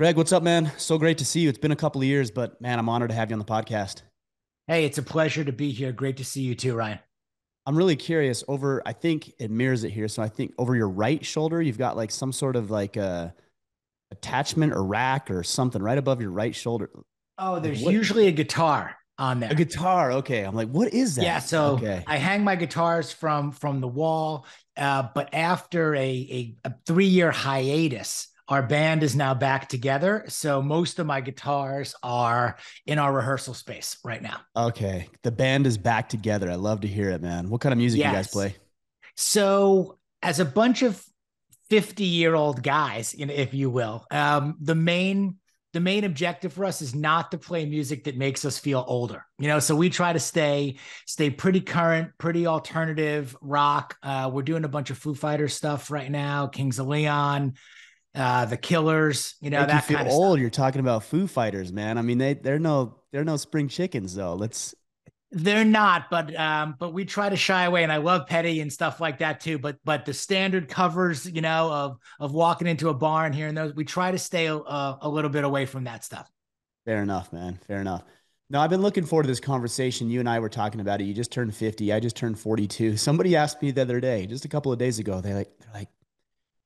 Greg, what's up, man? So great to see you. It's been a couple of years, but man, I'm honored to have you on the podcast. Hey, it's a pleasure to be here. Great to see you too, Ryan. I'm really curious over, I think it mirrors it here. So I think over your right shoulder, you've got like some sort of like a attachment or rack or something right above your right shoulder. Oh, there's what? usually a guitar on there. A guitar. Okay. I'm like, what is that? Yeah. So okay. I hang my guitars from from the wall. Uh, but after a, a, a three year hiatus, our band is now back together. So most of my guitars are in our rehearsal space right now. Okay. The band is back together. I love to hear it, man. What kind of music yes. you guys play? So, as a bunch of 50 year old guys, if you will, um, the main the main objective for us is not to play music that makes us feel older you know so we try to stay stay pretty current pretty alternative rock uh, we're doing a bunch of foo fighters stuff right now kings of leon uh, the Killers, you know, Make that you kind of old. Stuff. You're talking about Foo Fighters, man. I mean, they they're no they're no spring chickens though. Let's. They're not, but um, but we try to shy away, and I love Petty and stuff like that too. But but the standard covers, you know, of of walking into a barn here and those, we try to stay a, a little bit away from that stuff. Fair enough, man. Fair enough. No, I've been looking forward to this conversation. You and I were talking about it. You just turned 50. I just turned 42. Somebody asked me the other day, just a couple of days ago, they like, they're like,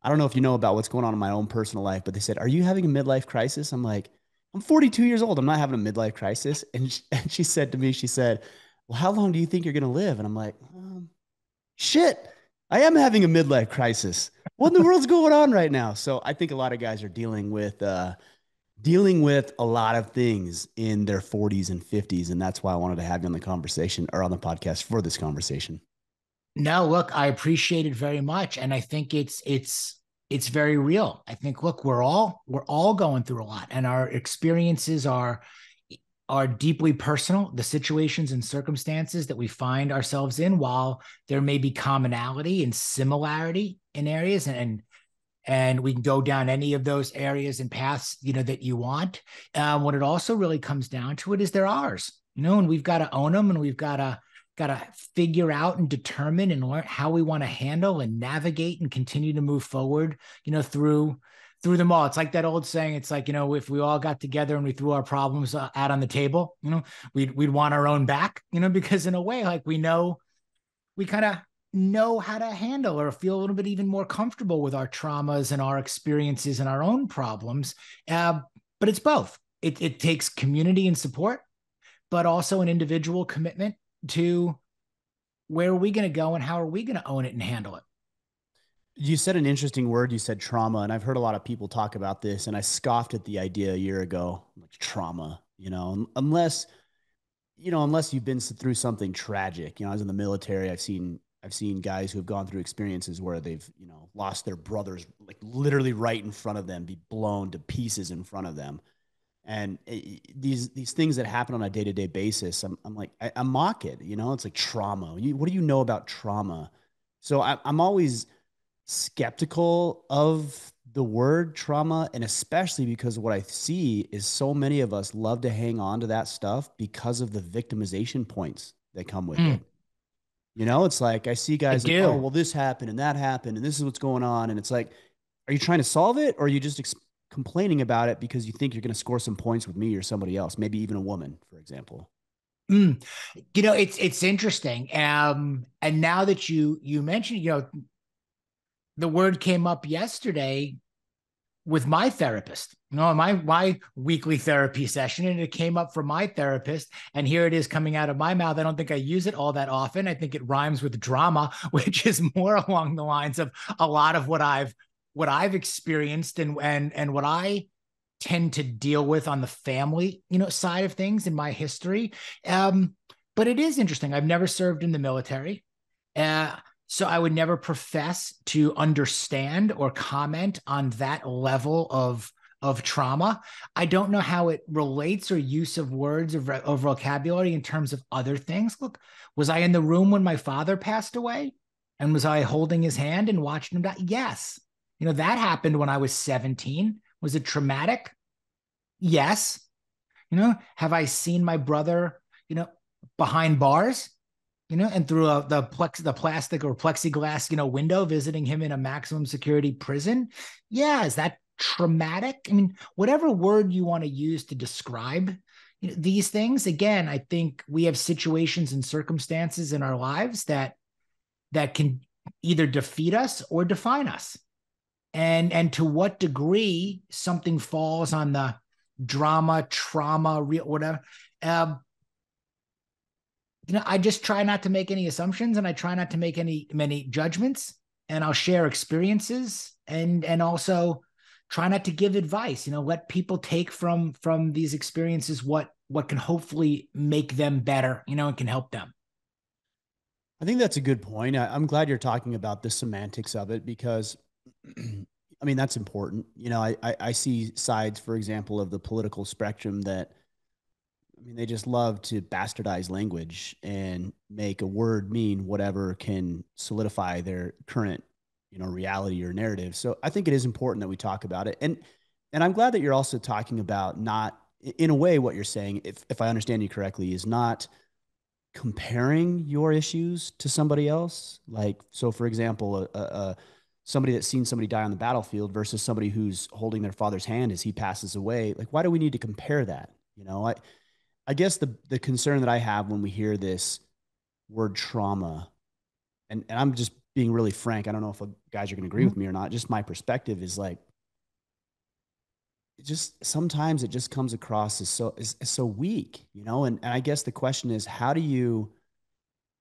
I don't know if you know about what's going on in my own personal life, but they said, Are you having a midlife crisis? I'm like, I'm 42 years old. I'm not having a midlife crisis. And she, and she said to me, She said, Well, how long do you think you're going to live? And I'm like, um, Shit, I am having a midlife crisis. What in the world's going on right now? So I think a lot of guys are dealing with, uh, dealing with a lot of things in their 40s and 50s and that's why i wanted to have you on the conversation or on the podcast for this conversation no, look, I appreciate it very much, and I think it's it's it's very real. I think, look, we're all we're all going through a lot, and our experiences are are deeply personal. The situations and circumstances that we find ourselves in, while there may be commonality and similarity in areas, and, and and we can go down any of those areas and paths you know that you want um, what it also really comes down to it is they're ours you know and we've got to own them and we've got to got to figure out and determine and learn how we want to handle and navigate and continue to move forward you know through through them all. It's like that old saying it's like you know if we all got together and we threw our problems uh, out on the table you know we'd we'd want our own back you know because in a way like we know we kind of know how to handle or feel a little bit even more comfortable with our traumas and our experiences and our own problems uh, but it's both. It, it takes community and support but also an individual commitment to where are we going to go and how are we going to own it and handle it? You said an interesting word. You said trauma, and I've heard a lot of people talk about this, and I scoffed at the idea a year ago. Like trauma, you know, unless you know, unless you've been through something tragic. You know, I was in the military. I've seen I've seen guys who have gone through experiences where they've you know lost their brothers, like literally right in front of them, be blown to pieces in front of them and it, these these things that happen on a day to day basis, I'm, I'm like I, I, mock it. You know, it's like trauma. You, what do you know about trauma? So I, I'm always skeptical of the word trauma, and especially because what I see is so many of us love to hang on to that stuff because of the victimization points that come with mm. it. You know, it's like I see guys like, oh, well, this happened and that happened, and this is what's going on, and it's like, are you trying to solve it, or are you just ex- complaining about it because you think you're going to score some points with me or somebody else, maybe even a woman, for example. Mm. You know, it's it's interesting. Um, and now that you you mentioned, you know, the word came up yesterday with my therapist. You know, my my weekly therapy session, and it came up from my therapist, and here it is coming out of my mouth. I don't think I use it all that often. I think it rhymes with drama, which is more along the lines of a lot of what I've what I've experienced and and and what I tend to deal with on the family, you know, side of things in my history. Um, but it is interesting. I've never served in the military. Uh, so I would never profess to understand or comment on that level of of trauma. I don't know how it relates or use of words of, of vocabulary in terms of other things. Look, was I in the room when my father passed away? And was I holding his hand and watching him die? Yes. You know, that happened when I was 17. Was it traumatic? Yes. You know, have I seen my brother, you know, behind bars, you know, and through a, the plex, the plastic or plexiglass, you know, window visiting him in a maximum security prison? Yeah. Is that traumatic. I mean, whatever word you want to use to describe you know, these things. Again, I think we have situations and circumstances in our lives that that can either defeat us or define us. And and to what degree something falls on the drama, trauma, real whatever. Um, you know, I just try not to make any assumptions and I try not to make any many judgments and I'll share experiences and and also try not to give advice, you know, let people take from from these experiences what what can hopefully make them better, you know, and can help them. I think that's a good point. I, am glad you're talking about the semantics of it because I mean that's important. You know, I, I I see sides, for example, of the political spectrum that I mean, they just love to bastardize language and make a word mean whatever can solidify their current, you know, reality or narrative. So I think it is important that we talk about it. And and I'm glad that you're also talking about not in a way what you're saying, if if I understand you correctly, is not comparing your issues to somebody else. Like, so for example, a, a somebody that's seen somebody die on the battlefield versus somebody who's holding their father's hand as he passes away. Like, why do we need to compare that? You know, I I guess the the concern that I have when we hear this word trauma, and, and I'm just being really frank. I don't know if guys are going to agree with me or not. Just my perspective is like, it just sometimes it just comes across as so as, as so weak, you know. And, and I guess the question is, how do you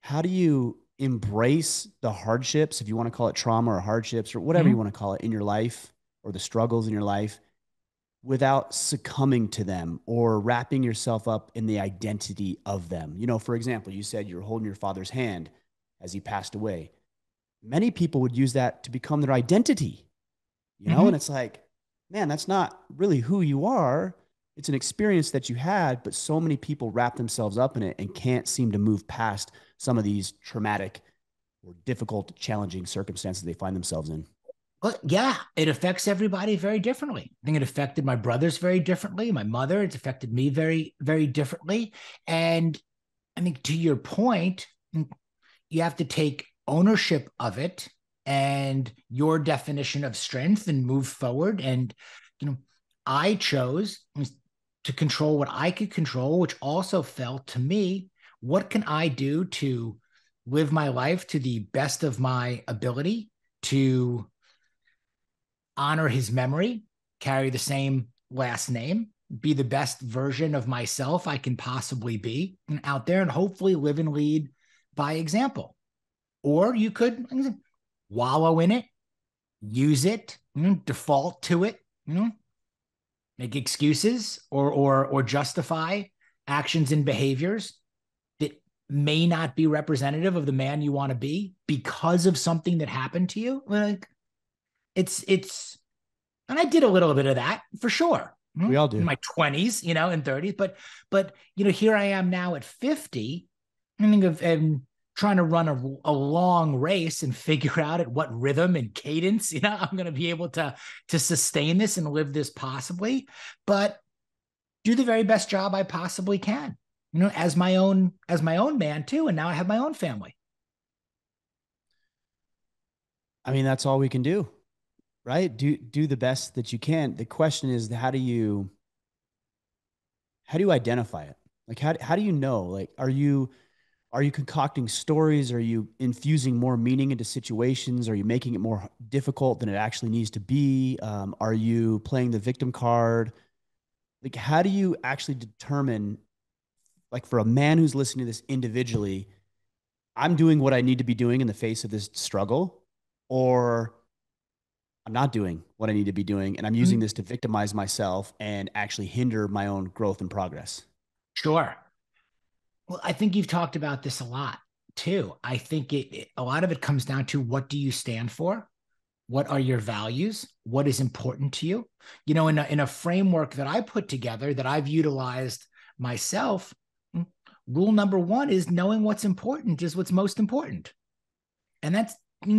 how do you embrace the hardships, if you want to call it trauma or hardships or whatever mm-hmm. you want to call it in your life or the struggles in your life, without succumbing to them or wrapping yourself up in the identity of them. You know, for example, you said you're holding your father's hand as he passed away. Many people would use that to become their identity, you know, mm-hmm. and it's like, man, that's not really who you are. It's an experience that you had, but so many people wrap themselves up in it and can't seem to move past some of these traumatic or difficult, challenging circumstances they find themselves in. Well, yeah, it affects everybody very differently. I think it affected my brothers very differently, my mother, it's affected me very, very differently. And I think to your point, you have to take ownership of it and your definition of strength and move forward. And, you know, I chose to control what I could control, which also felt to me, what can I do to live my life to the best of my ability to honor his memory, carry the same last name, be the best version of myself I can possibly be out there, and hopefully live and lead by example. Or you could wallow in it, use it, know, default to it, you know, make excuses or or or justify actions and behaviors may not be representative of the man you want to be because of something that happened to you. Like it's it's and I did a little bit of that for sure. Hmm? We all do. In my 20s, you know, and 30s. But but you know, here I am now at 50. I think of and trying to run a, a long race and figure out at what rhythm and cadence, you know, I'm gonna be able to to sustain this and live this possibly, but do the very best job I possibly can, you know, as my own, as my own man too. And now I have my own family. I mean, that's all we can do right? Do do the best that you can. The question is how do you how do you identify it? Like how how do you know? Like are you are you concocting stories? Are you infusing more meaning into situations? Are you making it more difficult than it actually needs to be? Um, are you playing the victim card? Like, how do you actually determine, like, for a man who's listening to this individually, I'm doing what I need to be doing in the face of this struggle, or I'm not doing what I need to be doing, and I'm using mm-hmm. this to victimize myself and actually hinder my own growth and progress. Sure. Well, I think you've talked about this a lot too. I think it, it, a lot of it comes down to what do you stand for? What are your values? What is important to you? You know, in a, in a framework that I put together that I've utilized myself, rule number one is knowing what's important is what's most important. And that's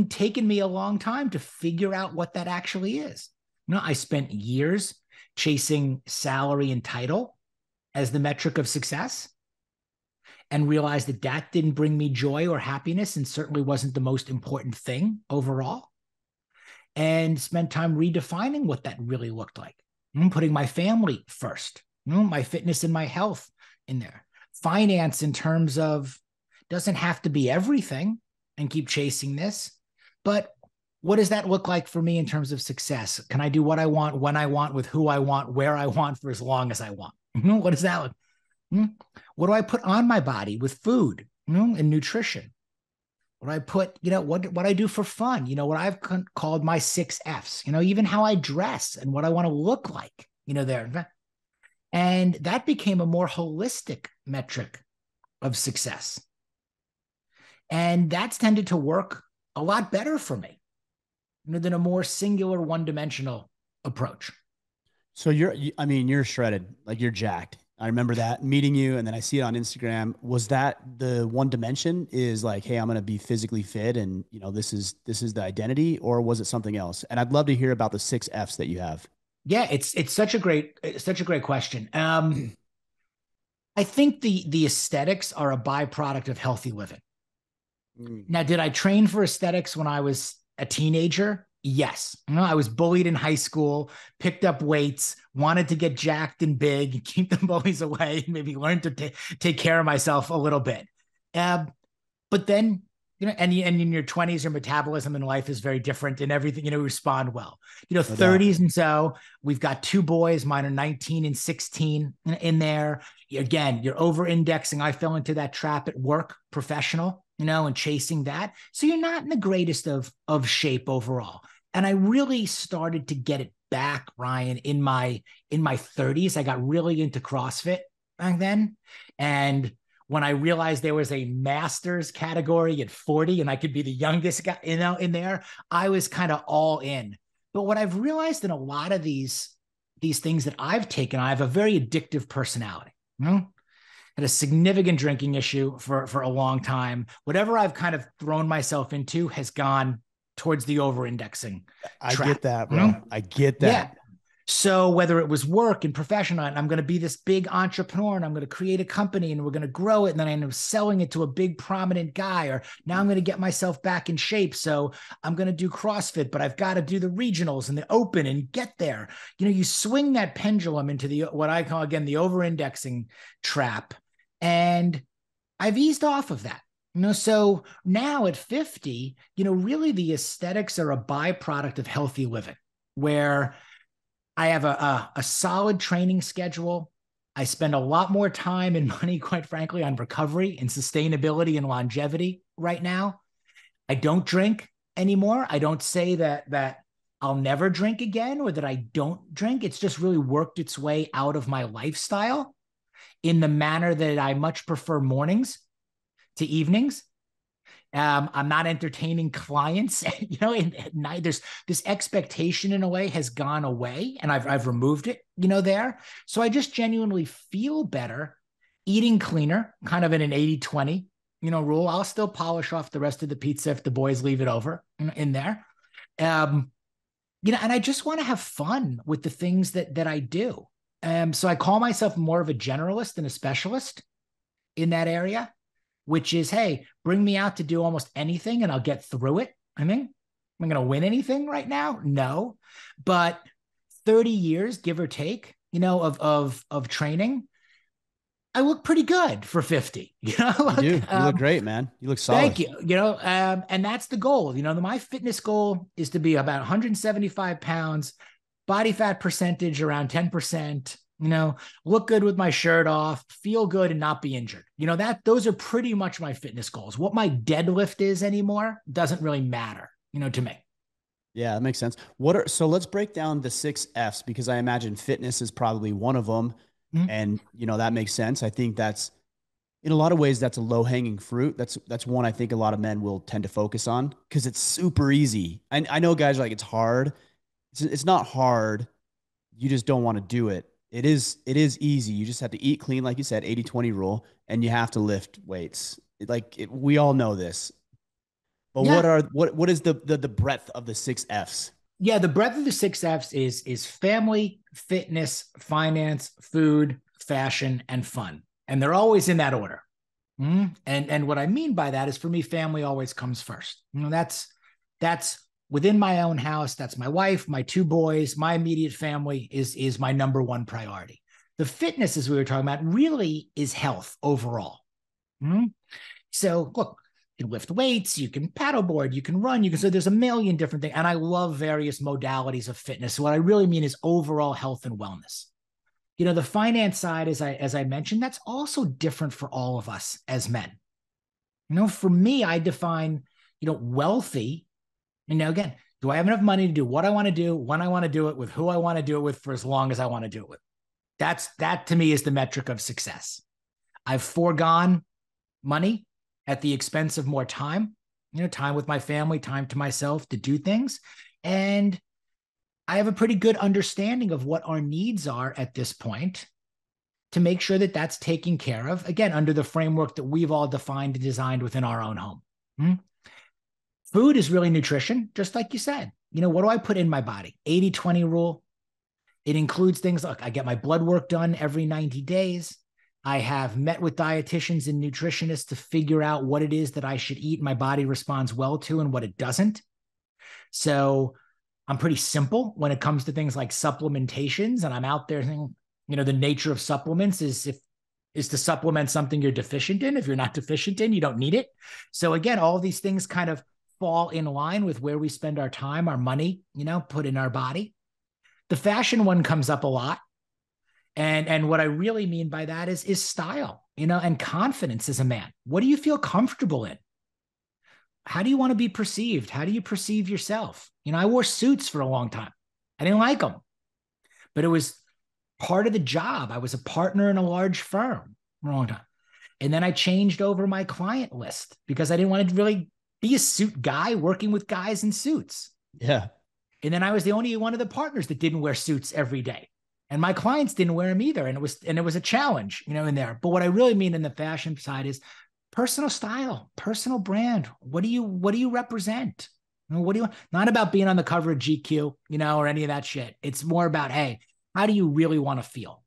taken me a long time to figure out what that actually is. You know, I spent years chasing salary and title as the metric of success and realized that that didn't bring me joy or happiness and certainly wasn't the most important thing overall. and spent time redefining what that really looked like. Putting my family first, my fitness and my health in there. Finance in terms of doesn't have to be everything and keep chasing this, but what does that look like for me in terms of success? Can I do what I want, when I want, with who I want, where I want, for as long as I want? what does that look? Hmm? What do I put on my body with food and nutrition? What I put, you know, what what I do for fun, you know, what I've called my six F's, you know, even how I dress and what I want to look like, you know, there. And that became a more holistic metric of success. And that's tended to work a lot better for me you know, than a more singular, one dimensional approach. So you're, I mean, you're shredded, like you're jacked. I remember that meeting you, and then I see it on Instagram. Was that the one dimension? Is like, hey, I'm going to be physically fit, and you know, this is this is the identity, or was it something else? And I'd love to hear about the six Fs that you have. Yeah, it's it's such a great such a great question. Um, I think the the aesthetics are a byproduct of healthy living. Mm. Now, did I train for aesthetics when I was a teenager? Yes. You know, I was bullied in high school, picked up weights, wanted to get jacked and big, keep the bullies away, maybe learn to t- take care of myself a little bit. Uh, but then, you know, and, and in your 20s, your metabolism in life is very different and everything, you know, respond well. You know, 30s and so we've got two boys, mine are 19 and 16 in, in there. Again, you're over indexing. I fell into that trap at work, professional, you know, and chasing that. So you're not in the greatest of, of shape overall and I really started to get it back, Ryan, in my in my 30s. I got really into CrossFit back then, and when I realized there was a masters category at 40 and I could be the youngest guy, you know, in there, I was kind of all in. But what I've realized in a lot of these these things that I've taken, I have a very addictive personality. You know? Had a significant drinking issue for for a long time. Whatever I've kind of thrown myself into has gone towards the over indexing. I get that, bro. I get that. Yeah. So whether it was work and professional, and I'm going to be this big entrepreneur and I'm going to create a company and we're going to grow it, and then I end up selling it to a big prominent guy, or now I'm going to get myself back in shape. So I'm going to do CrossFit, but I've got to do the regionals and the open and get there. You know, you swing that pendulum into the what I call again the over indexing trap. And I've eased off of that. You know, so now at 50, you know, really the aesthetics are a byproduct of healthy living, where I have a, a, a solid training schedule. I spend a lot more time and money, quite frankly, on recovery and sustainability and longevity right now. I don't drink anymore. I don't say that that I'll never drink again or that I don't drink. It's just really worked its way out of my lifestyle in the manner that I much prefer mornings to evenings. Um, I'm not entertaining clients. you know, and at night, there's this expectation in a way has gone away, and I've I've removed it. You know, there. So I just genuinely feel better eating cleaner, kind of in an 80-20, you know, rule. I'll still polish off the rest of the pizza if the boys leave it over in, in there. Um, you know, and I just want to have fun with the things that that I do. Um, so I call myself more of a generalist than a specialist in that area which is, hey, bring me out to do almost anything and I'll get through it. I mean, am I going to win anything right now? No. But 30 years, give or take, you know, of of of training, I look pretty good for 50. You know, you, do. you um, look great, man. You look solid. Thank you. You know, um, and that's the goal. You know, my fitness goal is to be about 175 pounds, body fat percentage around 10%, you know, look good with my shirt off, feel good and not be injured. You know, that those are pretty much my fitness goals. What my deadlift is anymore doesn't really matter, you know, to me. Yeah, that makes sense. What are so let's break down the six F's because I imagine fitness is probably one of them. Mm-hmm. And you know, that makes sense. I think that's in a lot of ways that's a low-hanging fruit. That's that's one I think a lot of men will tend to focus on because it's super easy. I, I know guys are like it's hard. It's, it's not hard. You just don't want to do it it is it is easy. You just have to eat clean, like you said, 80-20 rule, and you have to lift weights. Like it, we all know this. But yeah. what are what what is the, the the breadth of the six F's? Yeah, the breadth of the six F's is is family, fitness, finance, food, fashion, and fun. And they're always in that order. Mm-hmm. And and what I mean by that is for me, family always comes first. You know, that's that's within my own house, that's my wife, my two boys, my immediate family is is my number one priority. The fitness, as we were talking about, really is health overall. Mm-hmm. So look, you can lift weights, you can paddleboard, you can run, you can so there's a million different things. And I love various modalities of fitness. So what I really mean is overall health and wellness. You know, the finance side, as I as I mentioned, that's also different for all of us as men. You know, for me, I define, you know, wealthy. And now again, do I have enough money to do what I want to do, when I want to do it, with who I want to do it with for as long as I want to do it with? That's that to me is the metric of success. I've foregone money at the expense of more time, you know, time with my family, time to myself to do things. And I have a pretty good understanding of what our needs are at this point to make sure that that's taken care of, again, under the framework that we've all defined and designed within our own home. Hmm? Food is really nutrition, just like you said. You know, what do I put in my body? 80 20 rule. It includes things like I get my blood work done every 90 days. I have met with dietitians and nutritionists to figure out what it is that I should eat my body responds well to and what it doesn't. So I'm pretty simple when it comes to things like supplementations. And I'm out there saying, you know the nature of supplements is if is to supplement something you're deficient in if you're not deficient in you don't need it so again all these things kind of fall in line with where we spend our time our money you know put in our body. The fashion one comes up a lot. And and what i really mean by that is is style you know and confidence as a man. What do you feel comfortable in? How do you want to be perceived? How do you perceive yourself? You know i wore suits for a long time. I didn't like them but it was part of the job. I was a partner in a large firm for a long time. And then I changed over my client list because I didn't want to really be a suit guy working with guys in suits. Yeah. And then I was the only one of the partners that didn't wear suits every day. And my clients didn't wear them either. And it was and it was a challenge, you know, in there. But what I really mean in the fashion side is personal style, personal brand. What do you what do you represent? What do you not about being on the cover of GQ, you know, or any of that shit. It's more about, hey, how do you really want to feel?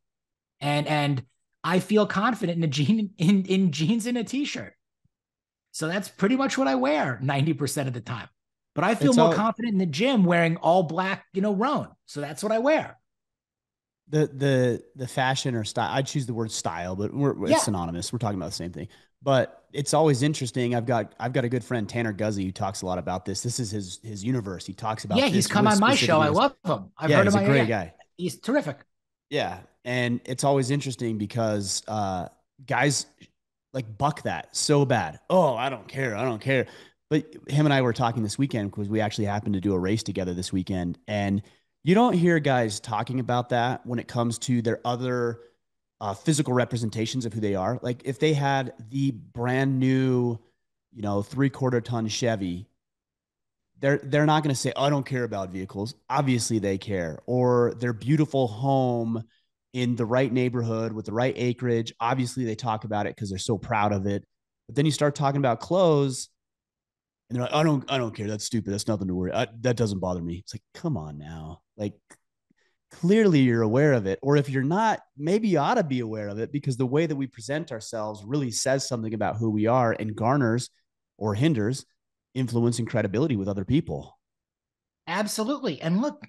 And and I feel confident in a jean in, in jeans and a t-shirt. So that's pretty much what I wear 90% of the time. But I feel it's more all, confident in the gym wearing all black, you know, Rhone. So that's what I wear. The the the fashion or style, I choose the word style, but we're it's yeah. synonymous. We're talking about the same thing. But it's always interesting. I've got I've got a good friend Tanner Guzy who talks a lot about this. This is his his universe. He talks about yeah. He's come on my show. I love him. I've yeah, heard he's him. a great guy he's terrific. Yeah, and it's always interesting because uh, guys like buck that so bad. Oh, I don't care. I don't care. But him and I were talking this weekend because we actually happened to do a race together this weekend, and you don't hear guys talking about that when it comes to their other uh, physical representations of who they are. Like if they had the brand new, you know, three quarter ton Chevy they're they're not going to say, oh, "I don't care about vehicles." Obviously, they care. Or their beautiful home in the right neighborhood with the right acreage. Obviously, they talk about it because they're so proud of it. But then you start talking about clothes, and they're like, "I don't, I don't care. That's stupid. That's nothing to worry. I, that doesn't bother me." It's like, come on now, like. Clearly, you're aware of it. Or if you're not, maybe you ought to be aware of it because the way that we present ourselves really says something about who we are and garners or hinders influence and credibility with other people. Absolutely. And look,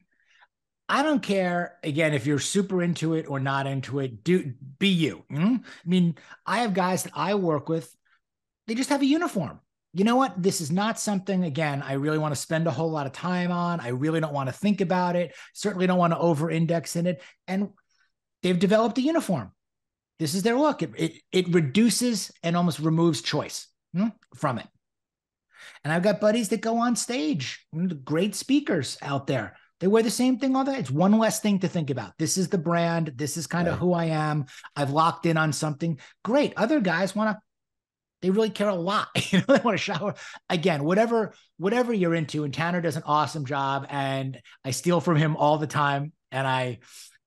I don't care again if you're super into it or not into it. Do be you. Mm-hmm. I mean, I have guys that I work with. They just have a uniform. You know what? This is not something again I really want to spend a whole lot of time on. I really don't want to think about it. Certainly don't want to over-index in it. And they've developed a uniform. This is their look. It it, it reduces and almost removes choice mm-hmm, from it. And I've got buddies that go on stage, great speakers out there. They wear the same thing all day. It's one less thing to think about. This is the brand. This is kind right. of who I am. I've locked in on something. Great. Other guys want to, they really care a lot. you know, they want to shower. Again, whatever, whatever you're into. And Tanner does an awesome job. And I steal from him all the time. And I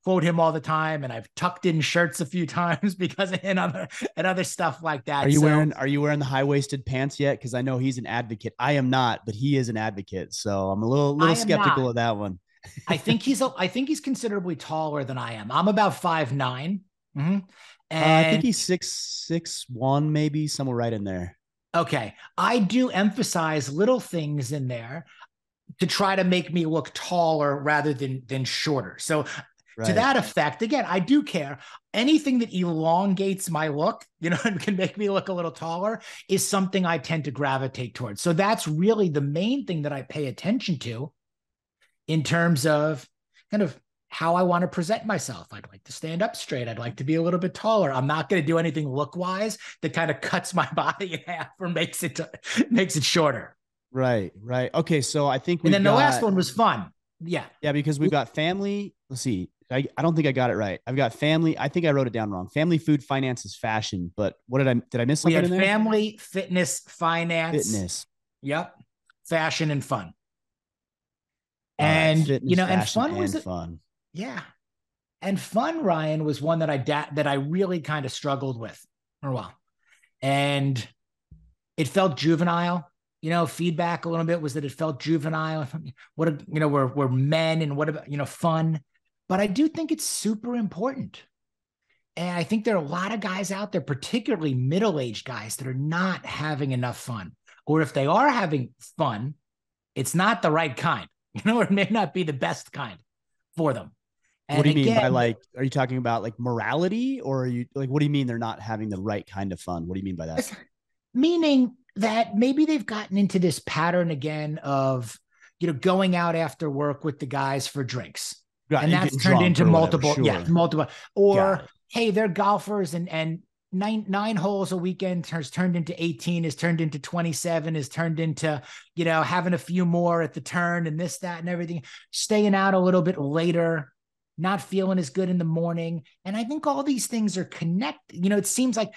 quote him all the time, and I've tucked in shirts a few times because and other and other stuff like that. Are you so, wearing Are you wearing the high waisted pants yet? Because I know he's an advocate. I am not, but he is an advocate, so I'm a little little skeptical not. of that one. I think he's a, I think he's considerably taller than I am. I'm about five nine. Mm-hmm. And uh, I think he's six six one, maybe somewhere right in there. Okay, I do emphasize little things in there to try to make me look taller rather than than shorter. So right. to that effect, again, I do care. Anything that elongates my look, you know, and can make me look a little taller is something I tend to gravitate towards. So that's really the main thing that I pay attention to in terms of kind of how I want to present myself. I'd like to stand up straight. I'd like to be a little bit taller. I'm not going to do anything look wise that kind of cuts my body in half or makes it makes it shorter. Right, right. Okay, so I think and then got, the last one was fun. Yeah, yeah, because we've got family. Let's see. I, I don't think I got it right. I've got family. I think I wrote it down wrong. Family, food, finances, fashion. But what did I did I miss something? We had family, fitness, finance, fitness. Yep, fashion and fun. and fitness, you know, and fun was and fun. Yeah. And fun, Ryan, was one that I da- that I really kind of struggled with for a while. And it felt juvenile. You know, feedback a little bit was that it felt juvenile. What a, you know, we're we're men and what about, you know, fun. But I do think it's super important. And I think there are a lot of guys out there, particularly middle-aged guys, that are not having enough fun. Or if they are having fun, it's not the right kind. You know, it may not be the best kind for them. And what do you again, mean by like, are you talking about like morality or are you like, what do you mean they're not having the right kind of fun? What do you mean by that? Meaning that maybe they've gotten into this pattern again of, you know, going out after work with the guys for drinks. And that's turned into multiple, sure. yeah, multiple. Or hey, they're golfers and and nine nine holes a weekend has turned into 18 is turned into 27 is turned into you know having a few more at the turn and this that and everything staying out a little bit later not feeling as good in the morning. And I think all these things are connected. You know, it seems like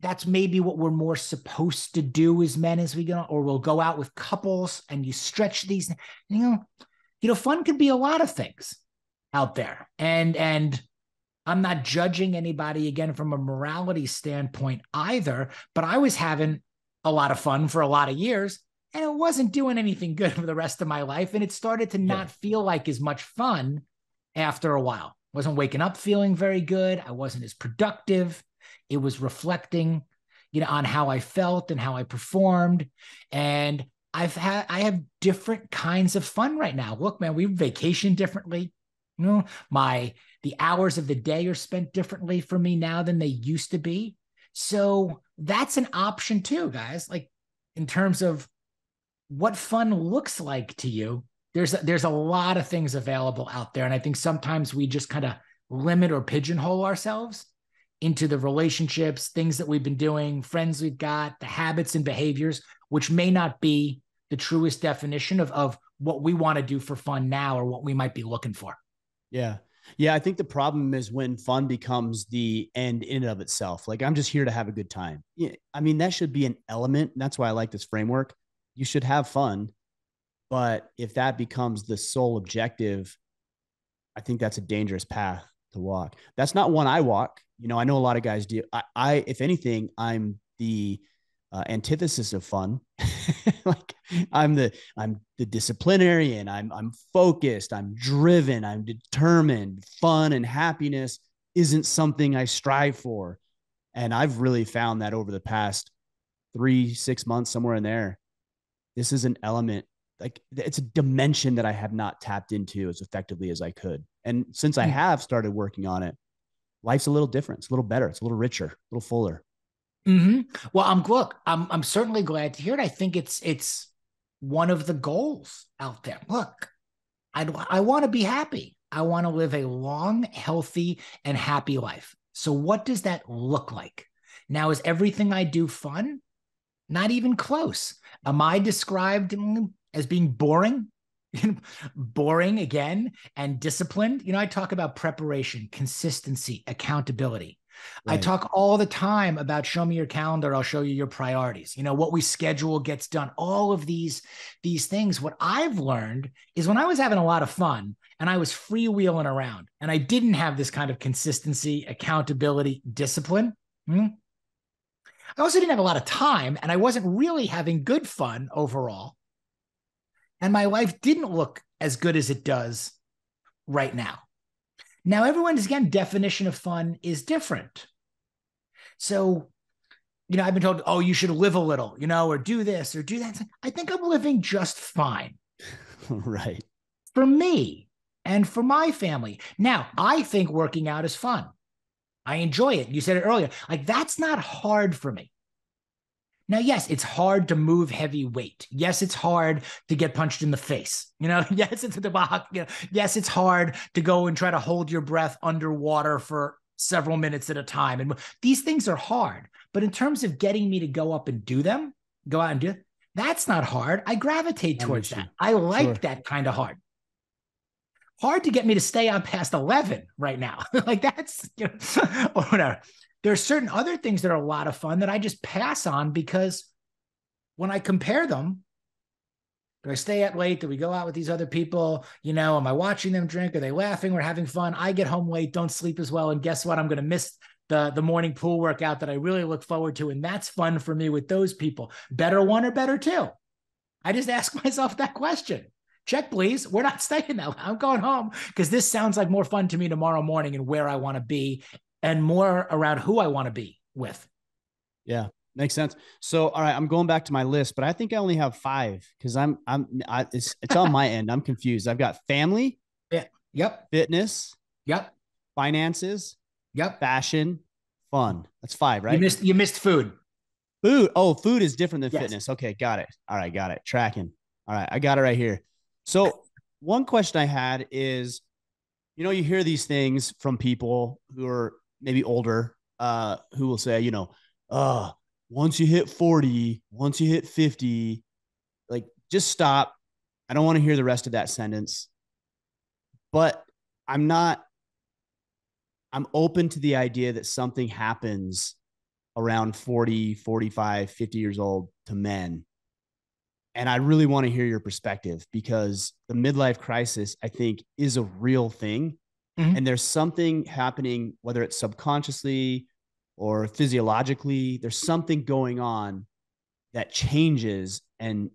that's maybe what we're more supposed to do as men as we go, or we'll go out with couples and you stretch these. You know, you know, fun could be a lot of things out there. And and I'm not judging anybody again from a morality standpoint either, but I was having a lot of fun for a lot of years and it wasn't doing anything good for the rest of my life. And it started to not yeah. feel like as much fun after a while. Wasn't waking up feeling very good. I wasn't as productive. It was reflecting, you know, on how I felt and how I performed. And I've had I have different kinds of fun right now. Look, man, we vacation differently. My the hours of the day are spent differently for me now than they used to be. So that's an option too, guys. Like in terms of what fun looks like to you there's there's a lot of things available out there and i think sometimes we just kind of limit or pigeonhole ourselves into the relationships things that we've been doing friends we've got the habits and behaviors which may not be the truest definition of of what we want to do for fun now or what we might be looking for yeah yeah i think the problem is when fun becomes the end in and of itself like i'm just here to have a good time yeah, i mean that should be an element that's why i like this framework you should have fun but if that becomes the sole objective, I think that's a dangerous path to walk. That's not one I walk. You know, I know a lot of guys do. I, I if anything, I'm the uh, antithesis of fun. like I'm the I'm the disciplinarian. I'm I'm focused. I'm driven. I'm determined. Fun and happiness isn't something I strive for, and I've really found that over the past three six months, somewhere in there, this is an element like it's a dimension that I have not tapped into as effectively as I could. And since I hmm. have started working on it, life's a little different. It's a little better. It's a little richer, a little fuller. Mm-hmm. Well, I'm look, I'm I'm certainly glad to hear it. I think it's it's one of the goals out there. Look, I I want to be happy. I want to live a long, healthy, and happy life. So, what does that look like? Now, is everything I do fun? Not even close. Am I described as being boring boring again and disciplined you know i talk about preparation consistency accountability right. i talk all the time about show me your calendar i'll show you your priorities you know what we schedule gets done all of these these things what i've learned is when i was having a lot of fun and i was freewheeling around and i didn't have this kind of consistency accountability discipline hmm, i also didn't have a lot of time and i wasn't really having good fun overall and my life didn't look as good as it does right now. Now, everyone's again definition of fun is different. So, you know, I've been told, oh, you should live a little, you know, or do this or do that. I think I'm living just fine. right. For me and for my family. Now, I think working out is fun. I enjoy it. You said it earlier. Like, that's not hard for me. Now, yes, it's hard to move heavy weight. Yes, it's hard to get punched in the face. You know, yes, it's a. You know, yes, it's hard to go and try to hold your breath underwater for several minutes at a time. And these things are hard. But in terms of getting me to go up and do them, go out and do it, that's not hard. I gravitate towards that. I like sure. that kind of hard. Hard to get me to stay on past 11 right now. like that's, you know, or whatever. There are certain other things that are a lot of fun that I just pass on because when I compare them, do I stay at late? Do we go out with these other people? You know, am I watching them drink? Are they laughing? We're having fun. I get home late, don't sleep as well. And guess what? I'm going to miss the, the morning pool workout that I really look forward to. And that's fun for me with those people. Better one or better two? I just ask myself that question. Check, please. We're not staying now. I'm going home because this sounds like more fun to me tomorrow morning and where I want to be and more around who I want to be with. Yeah. Makes sense. So, all right, I'm going back to my list, but I think I only have five because I'm I'm I, it's it's on my end. I'm confused. I've got family. Yeah. Yep. Fitness. Yep. Finances. Yep. Fashion. Fun. That's five, right? You missed you missed food. Food. Oh, food is different than yes. fitness. Okay, got it. All right, got it. Tracking. All right, I got it right here. So, one question I had is, you know, you hear these things from people who are maybe older, uh, who will say, you know, uh, once you hit 40, once you hit 50, like just stop. I don't want to hear the rest of that sentence. But I'm not, I'm open to the idea that something happens around 40, 45, 50 years old to men. And I really want to hear your perspective because the midlife crisis, I think, is a real thing. Mm-hmm. And there's something happening, whether it's subconsciously or physiologically, there's something going on that changes and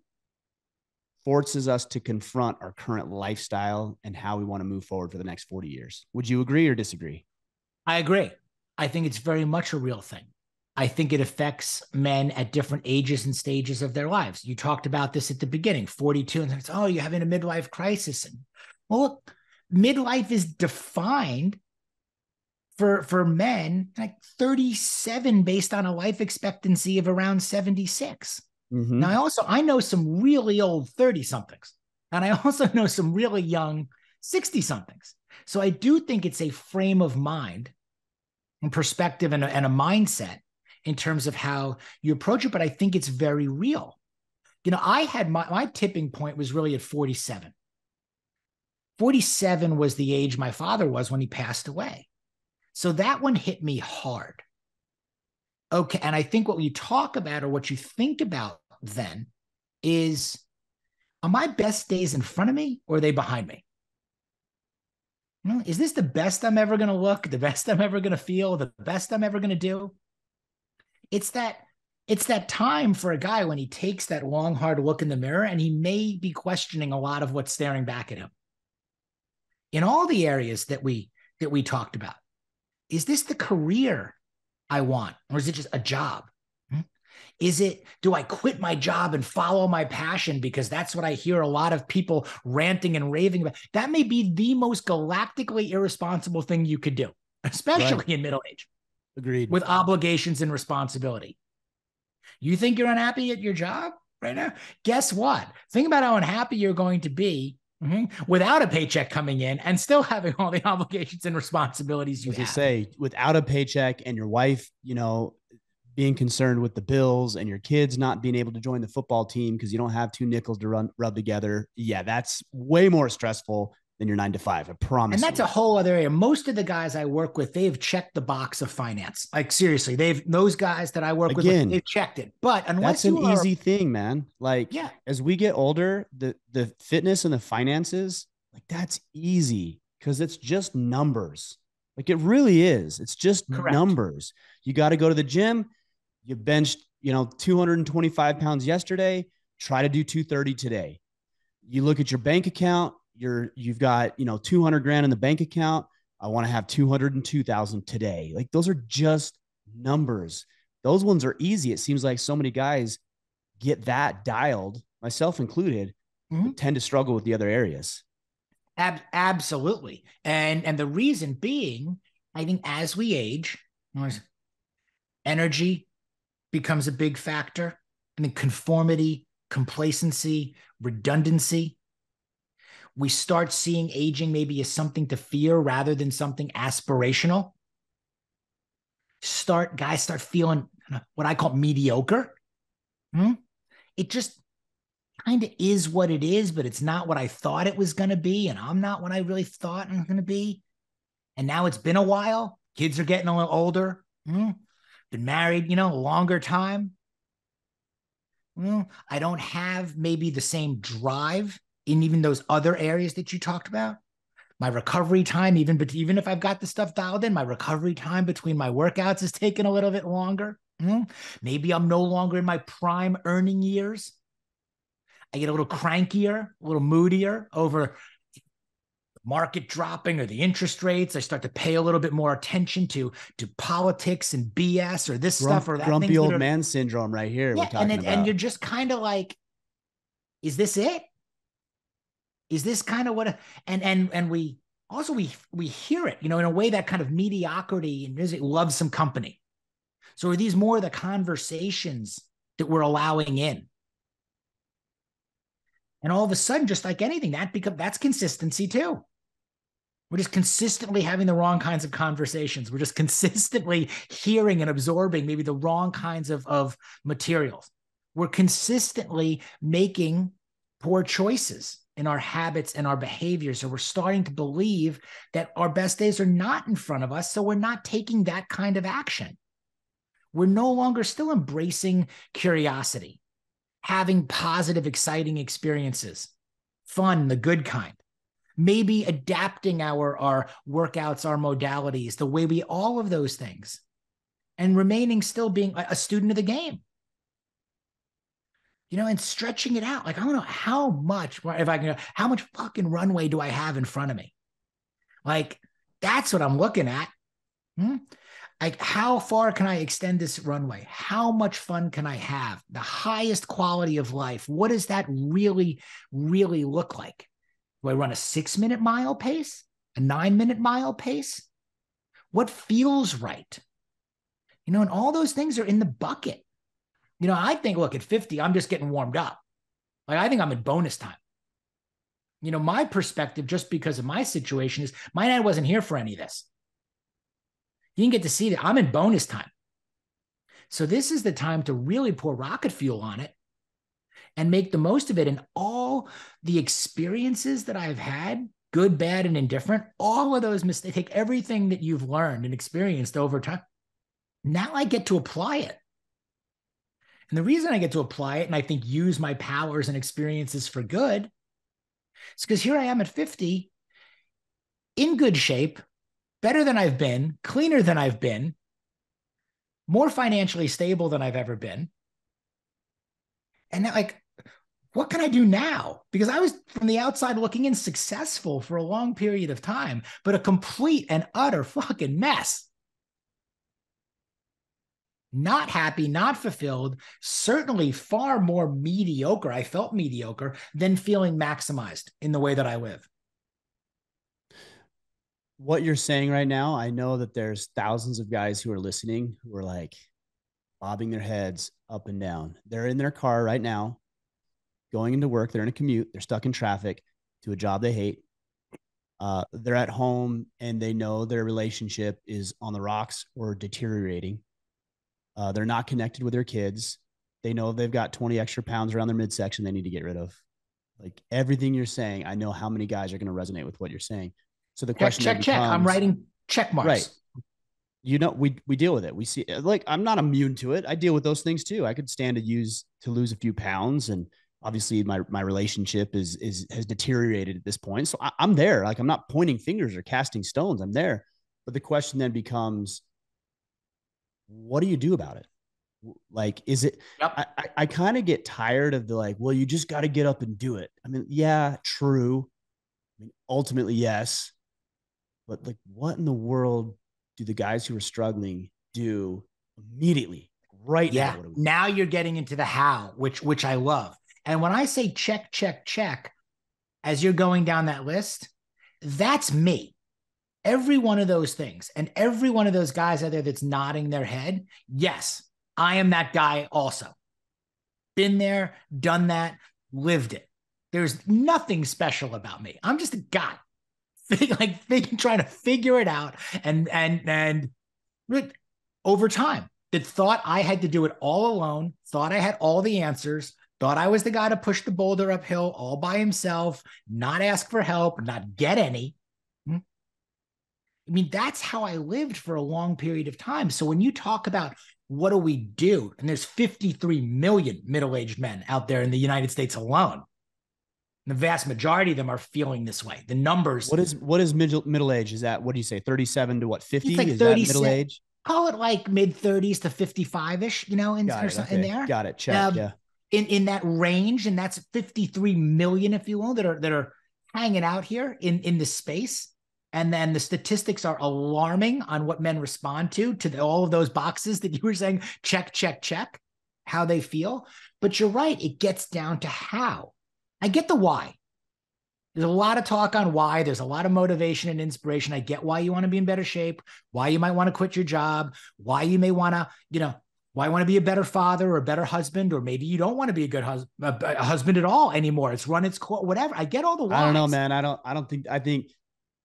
forces us to confront our current lifestyle and how we want to move forward for the next 40 years. Would you agree or disagree? I agree. I think it's very much a real thing. I think it affects men at different ages and stages of their lives. You talked about this at the beginning 42, and it's, oh, you're having a midlife crisis. And well, midlife is defined for for men like 37 based on a life expectancy of around 76 mm-hmm. now i also i know some really old 30 somethings and i also know some really young 60 somethings so i do think it's a frame of mind and perspective and a, and a mindset in terms of how you approach it but i think it's very real. You know i had my my tipping point was really at 47 47 was the age my father was when he passed away so that one hit me hard. Okay. And I think what you talk about or what you think about then is are my best days in front of me or are they behind me? Is this the best I'm ever going to look, the best I'm ever going to feel, the best I'm ever going to do? It's that it's that time for a guy when he takes that long hard look in the mirror and he may be questioning a lot of what's staring back at him. In all the areas that we that we talked about is this the career I want? Or is it just a job? Hmm? Is it, do I quit my job and follow my passion? Because that's what I hear a lot of people ranting and raving about. That may be the most galactically irresponsible thing you could do, especially right. in middle age. Agreed. With obligations and responsibility. You think you're unhappy at your job right now? Guess what? Think about how unhappy you're going to be Mm-hmm. Without a paycheck coming in and still having all the obligations and responsibilities you have. say, without a paycheck and your wife, you know, being concerned with the bills and your kids not being able to join the football team because you don't have two nickels to run rub together. Yeah, that's way more stressful than your nine to five. I promise. And that's you. a whole other area. Most of the guys I work with, they've checked the box of finance. Like seriously, they've those guys that I work Again, with, they've checked it. But unless that's an are, easy thing, man. Like yeah, as we get older, the the fitness and the finances, like that's easy because it's just numbers. Like it really is. It's just Correct. numbers. You got to go to the gym. You benched, you know, 225 pounds yesterday. Try to do 230 today. You look at your bank account you're you've got you know 200 grand in the bank account i want to have 202,000 today like those are just numbers those ones are easy it seems like so many guys get that dialed myself included mm-hmm. tend to struggle with the other areas. Ab- absolutely. And and the reason being, I think as we age, energy becomes a big factor. I think conformity, complacency, redundancy. We start seeing aging maybe as something to fear rather than something aspirational. Start guys start feeling what I call mediocre. Hmm? It just kind of is what it is, but it's not what I thought it was going to be. And I'm not what I really thought I'm going to be. And now it's been a while. Kids are getting a little older. Hmm? Been married, you know, a longer time. Hmm? I don't have maybe the same drive in even those other areas that you talked about. My recovery time, even but even if I've got the stuff dialed in, my recovery time between my workouts is taking a little bit longer. Hmm? Maybe I'm no longer in my prime earning years. I get a little crankier, a little moodier over market dropping or the interest rates. I start to pay a little bit more attention to to politics and BS or this Grump, stuff or that. Grumpy old are, man syndrome right here. Yeah, and and you're just kind of like, is this it? Is this kind of what? And and and we also we we hear it, you know, in a way that kind of mediocrity and music loves some company. So are these more the conversations that we're allowing in? And all of a sudden, just like anything, that become that's consistency too. We're just consistently having the wrong kinds of conversations. We're just consistently hearing and absorbing maybe the wrong kinds of, of materials. We're consistently making poor choices in our habits and our behaviors. So we're starting to believe that our best days are not in front of us. So we're not taking that kind of action. We're no longer still embracing curiosity having positive, exciting experiences, fun, the good kind. Maybe adapting our, our workouts, our modalities, the way we, all of those things, and remaining still being a student of the game. You know, and stretching it out. Like, I don't know how much, if I can, how much fucking runway do I have in front of me? Like, that's what I'm looking at. Hmm? like how far can i extend this runway how much fun can i have the highest quality of life what does that really really look like do i run a six minute mile pace a nine minute mile pace what feels right you know and all those things are in the bucket you know i think look at 50 i'm just getting warmed up like i think i'm in bonus time you know my perspective just because of my situation is my dad wasn't here for any of this you didn't get to see that. I'm in bonus time. So this is the time to really pour rocket fuel on it and make the most of it. And all the experiences that I've had, good, bad, and indifferent, all of those mistakes, take everything that you've learned and experienced over time. Now I get to apply it. And the reason I get to apply it and I think use my powers and experiences for good is because here I am at 50 in good shape, better than I've been, cleaner than I've been, more financially stable than I've ever been. And like, what can I do now? Because I was from the outside looking in successful for a long period of time, but a complete and utter fucking mess. Not happy, not fulfilled, certainly far more mediocre. I felt mediocre than feeling maximized in the way that I live what you're saying right now, I know that there's thousands of guys who are listening who are like bobbing their heads up and down. They're in their car right now, going into work. They're in a commute. They're stuck in traffic to a job they hate. Uh, they're at home and they know their relationship is on the rocks or deteriorating. Uh, they're not connected with their kids. They know they've got 20 extra pounds around their midsection they need to get rid of. Like everything you're saying, I know how many guys are going to resonate with what you're saying. So the question check, check, becomes, check. I'm writing check marks. Right. You know, we we deal with it. We see like I'm not immune to it. I deal with those things too. I could stand to use to lose a few pounds, and obviously my my relationship is is has deteriorated at this point. So I, I'm there. Like I'm not pointing fingers or casting stones. I'm there. But the question then becomes, what do you do about it? Like, is it? Yep. I, I, I kind of get tired of the like, well, you just got to get up and do it. I mean, yeah, true. I mean, ultimately, yes. But like, what in the world do the guys who are struggling do immediately? Right yeah. now. Now you're getting into the how, which which I love. And when I say check, check, check, as you're going down that list, that's me. Every one of those things, and every one of those guys out there that's nodding their head, yes, I am that guy also. Been there, done that, lived it. There's nothing special about me. I'm just a guy, like trying to figure it out, and and and over time that thought I had to do it all alone, thought I had all the answers, thought I was the guy to push the boulder uphill all by himself, not ask for help, not get any. I mean, that's how I lived for a long period of time. So when you talk about what do we do, and there's 53 million middle aged men out there in the United States alone. The vast majority of them are feeling this way. The numbers. What is what is middle middle age? Is that what do you say? 37 to what 50? Like is that middle age? call it like mid 30s to 55 ish, you know, in, or it, okay. in there. Got it. Check. Um, yeah. In, in that range, and that's 53 million, if you will, that are that are hanging out here in in the space. And then the statistics are alarming on what men respond to to the, all of those boxes that you were saying check, check, check, how they feel. But you're right; it gets down to how. I get the why. There's a lot of talk on why. There's a lot of motivation and inspiration. I get why you want to be in better shape, why you might want to quit your job, why you may want to, you know, why you want to be a better father or a better husband, or maybe you don't want to be a good hus- a, a husband at all anymore. It's run its course, whatever. I get all the why. I don't know, man. I don't. I don't think. I think.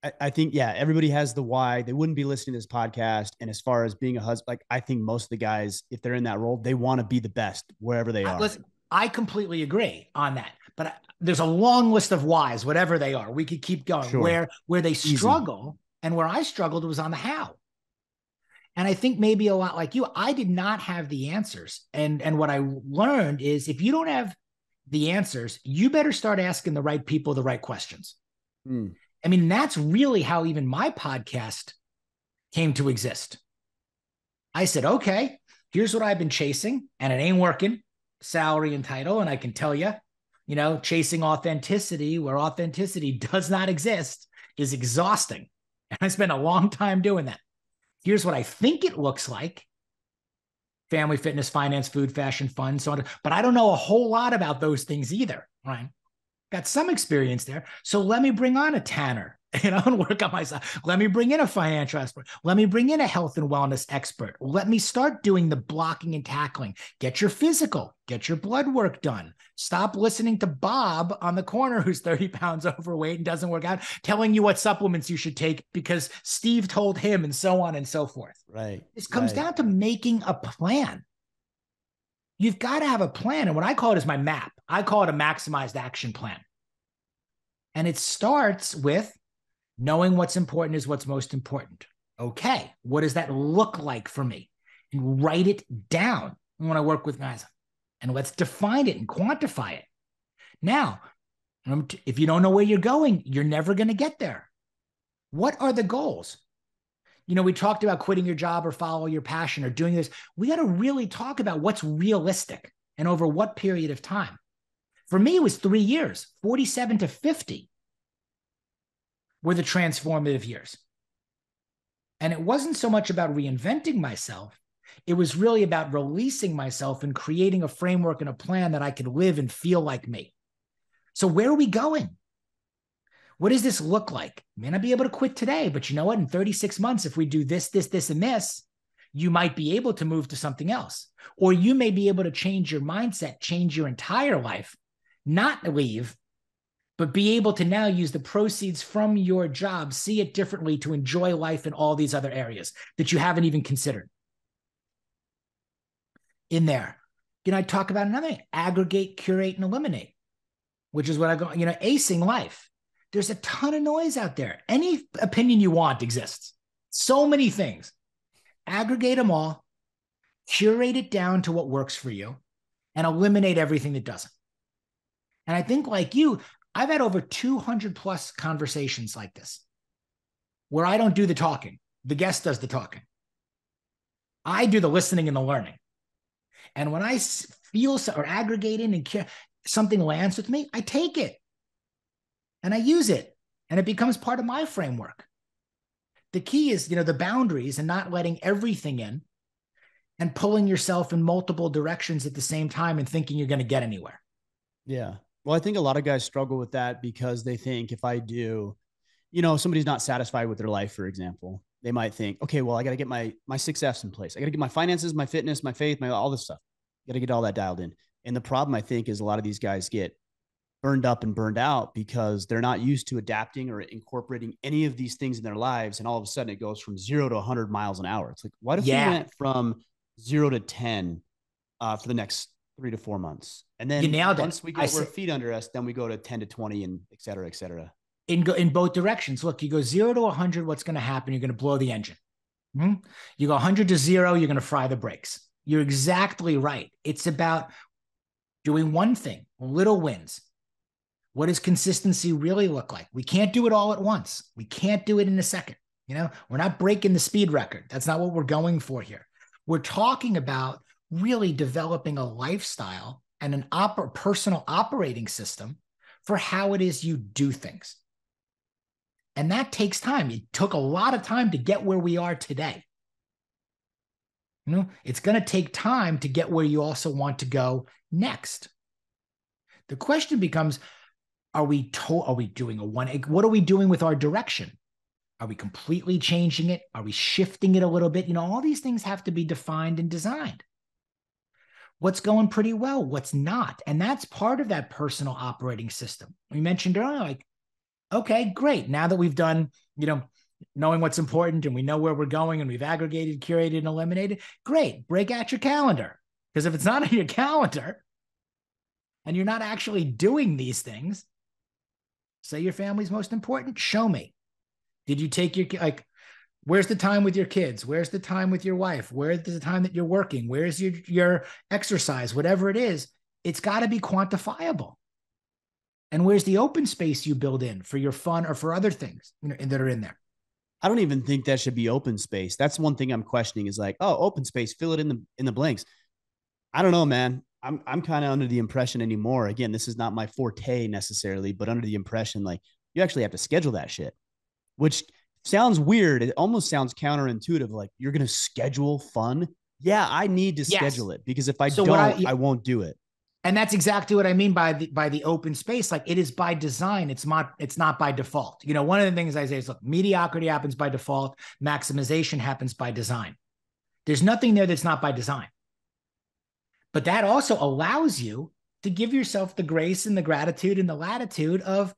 I, I think. Yeah, everybody has the why. They wouldn't be listening to this podcast. And as far as being a husband, like I think most of the guys, if they're in that role, they want to be the best wherever they are. Listen, I completely agree on that. But there's a long list of whys, whatever they are. We could keep going. Sure. Where where they struggle Easy. and where I struggled was on the how. And I think maybe a lot like you, I did not have the answers. And and what I learned is if you don't have the answers, you better start asking the right people the right questions. Mm. I mean, that's really how even my podcast came to exist. I said, okay, here's what I've been chasing, and it ain't working salary and title. And I can tell you, you know, chasing authenticity where authenticity does not exist is exhausting. And I spent a long time doing that. Here's what I think it looks like family, fitness, finance, food, fashion, fun, so on. But I don't know a whole lot about those things either, right? Got some experience there. So let me bring on a Tanner you know, and work on myself. Let me bring in a financial expert. Let me bring in a health and wellness expert. Let me start doing the blocking and tackling. Get your physical, get your blood work done. Stop listening to Bob on the corner who's 30 pounds overweight and doesn't work out, telling you what supplements you should take because Steve told him and so on and so forth. Right. This comes right. down to making a plan. You've got to have a plan. And what I call it is my map. I call it a maximized action plan. And it starts with Knowing what's important is what's most important. Okay, what does that look like for me? And write it down when I work with guys. And let's define it and quantify it. Now, if you don't know where you're going, you're never going to get there. What are the goals? You know, we talked about quitting your job or follow your passion or doing this. We got to really talk about what's realistic and over what period of time. For me, it was three years, 47 to 50 were the transformative years. And it wasn't so much about reinventing myself, it was really about releasing myself and creating a framework and a plan that I could live and feel like me. So, where are we going? What does this look like? May not be able to quit today, but you know what? In 36 months, if we do this, this, this, and this, you might be able to move to something else. Or you may be able to change your mindset, change your entire life, not leave, but be able to now use the proceeds from your job, see it differently to enjoy life in all these other areas that you haven't even considered. In there, you know, I talk about another thing aggregate, curate, and eliminate, which is what I go, you know, acing life. There's a ton of noise out there. Any opinion you want exists. So many things. Aggregate them all, curate it down to what works for you, and eliminate everything that doesn't. And I think, like you, I've had over 200 plus conversations like this where I don't do the talking, the guest does the talking. I do the listening and the learning. And when I feel so, or aggregating and care, something lands with me, I take it and I use it and it becomes part of my framework. The key is, you know, the boundaries and not letting everything in and pulling yourself in multiple directions at the same time and thinking you're going to get anywhere. Yeah. Well, I think a lot of guys struggle with that because they think if I do, you know, somebody's not satisfied with their life, for example, they might think, okay, well, I got to get my my six F's in place. I got to get my finances, my fitness, my faith, my all this stuff. Got to get all that dialed in. And the problem I think is a lot of these guys get burned up and burned out because they're not used to adapting or incorporating any of these things in their lives. And all of a sudden it goes from zero to 100 miles an hour. It's like, what if yeah. we went from zero to 10 uh, for the next three to four months? And then once it. we get our feet under us, then we go to 10 to 20 and et cetera, et cetera. In, go, in both directions. Look, you go zero to 100, what's going to happen? You're going to blow the engine. Mm-hmm. You go 100 to zero, you're going to fry the brakes. You're exactly right. It's about doing one thing, little wins. What does consistency really look like? We can't do it all at once. We can't do it in a second. You know, we're not breaking the speed record. That's not what we're going for here. We're talking about really developing a lifestyle and an op- personal operating system for how it is you do things. And that takes time. It took a lot of time to get where we are today. You know, it's going to take time to get where you also want to go next. The question becomes are we to- are we doing a one what are we doing with our direction? Are we completely changing it? Are we shifting it a little bit? You know, all these things have to be defined and designed. What's going pretty well, what's not? And that's part of that personal operating system. We mentioned earlier like okay, great. Now that we've done, you know, knowing what's important and we know where we're going and we've aggregated, curated, and eliminated, great. Break out your calendar. Because if it's not on your calendar and you're not actually doing these things, say your family's most important, show me. Did you take your, like, where's the time with your kids? Where's the time with your wife? Where's the time that you're working? Where's your, your exercise? Whatever it is, it's got to be quantifiable. And where's the open space you build in for your fun or for other things you know, that are in there? I don't even think that should be open space. That's one thing I'm questioning is like, oh, open space, fill it in the in the blanks. I don't know, man. I'm I'm kind of under the impression anymore. Again, this is not my forte necessarily, but under the impression like you actually have to schedule that shit, which sounds weird. It almost sounds counterintuitive. Like you're gonna schedule fun. Yeah, I need to yes. schedule it because if I so don't, I, I won't do it and that's exactly what i mean by the by the open space like it is by design it's not it's not by default you know one of the things i say is look mediocrity happens by default maximization happens by design there's nothing there that's not by design but that also allows you to give yourself the grace and the gratitude and the latitude of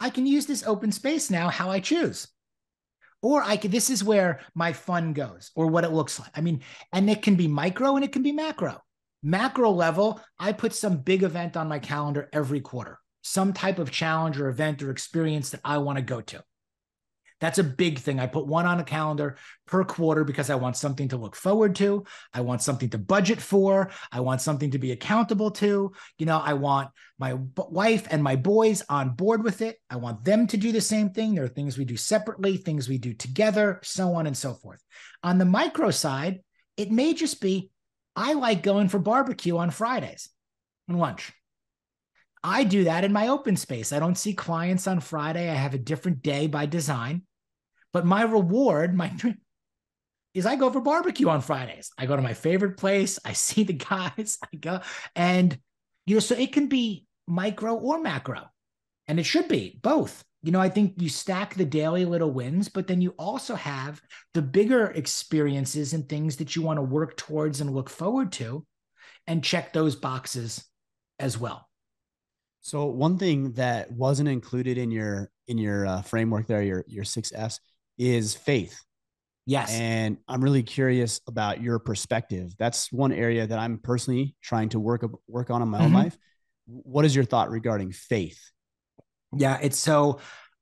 i can use this open space now how i choose. Or i can this is where my fun goes or what it looks like. I mean and it can be micro and it can be macro. Macro level, I put some big event on my calendar every quarter, some type of challenge or event or experience that I want to go to. That's a big thing. I put one on a calendar per quarter because I want something to look forward to. I want something to budget for. I want something to be accountable to. You know, I want my wife and my boys on board with it. I want them to do the same thing. There are things we do separately, things we do together, so on and so forth. On the micro side, it may just be I like going for barbecue on Fridays and lunch. I do that in my open space. I don't see clients on Friday. I have a different day by design. But my reward, my is I go for barbecue on Fridays. I go to my favorite place. I see the guys. I go and you know, so it can be micro or macro. And it should be both you know, I think you stack the daily little wins, but then you also have the bigger experiences and things that you want to work towards and look forward to and check those boxes as well. So one thing that wasn't included in your in your uh, framework there, your your six Fs, is faith. Yes, and I'm really curious about your perspective. That's one area that I'm personally trying to work work on in my mm-hmm. own life. What is your thought regarding faith? Yeah, it's so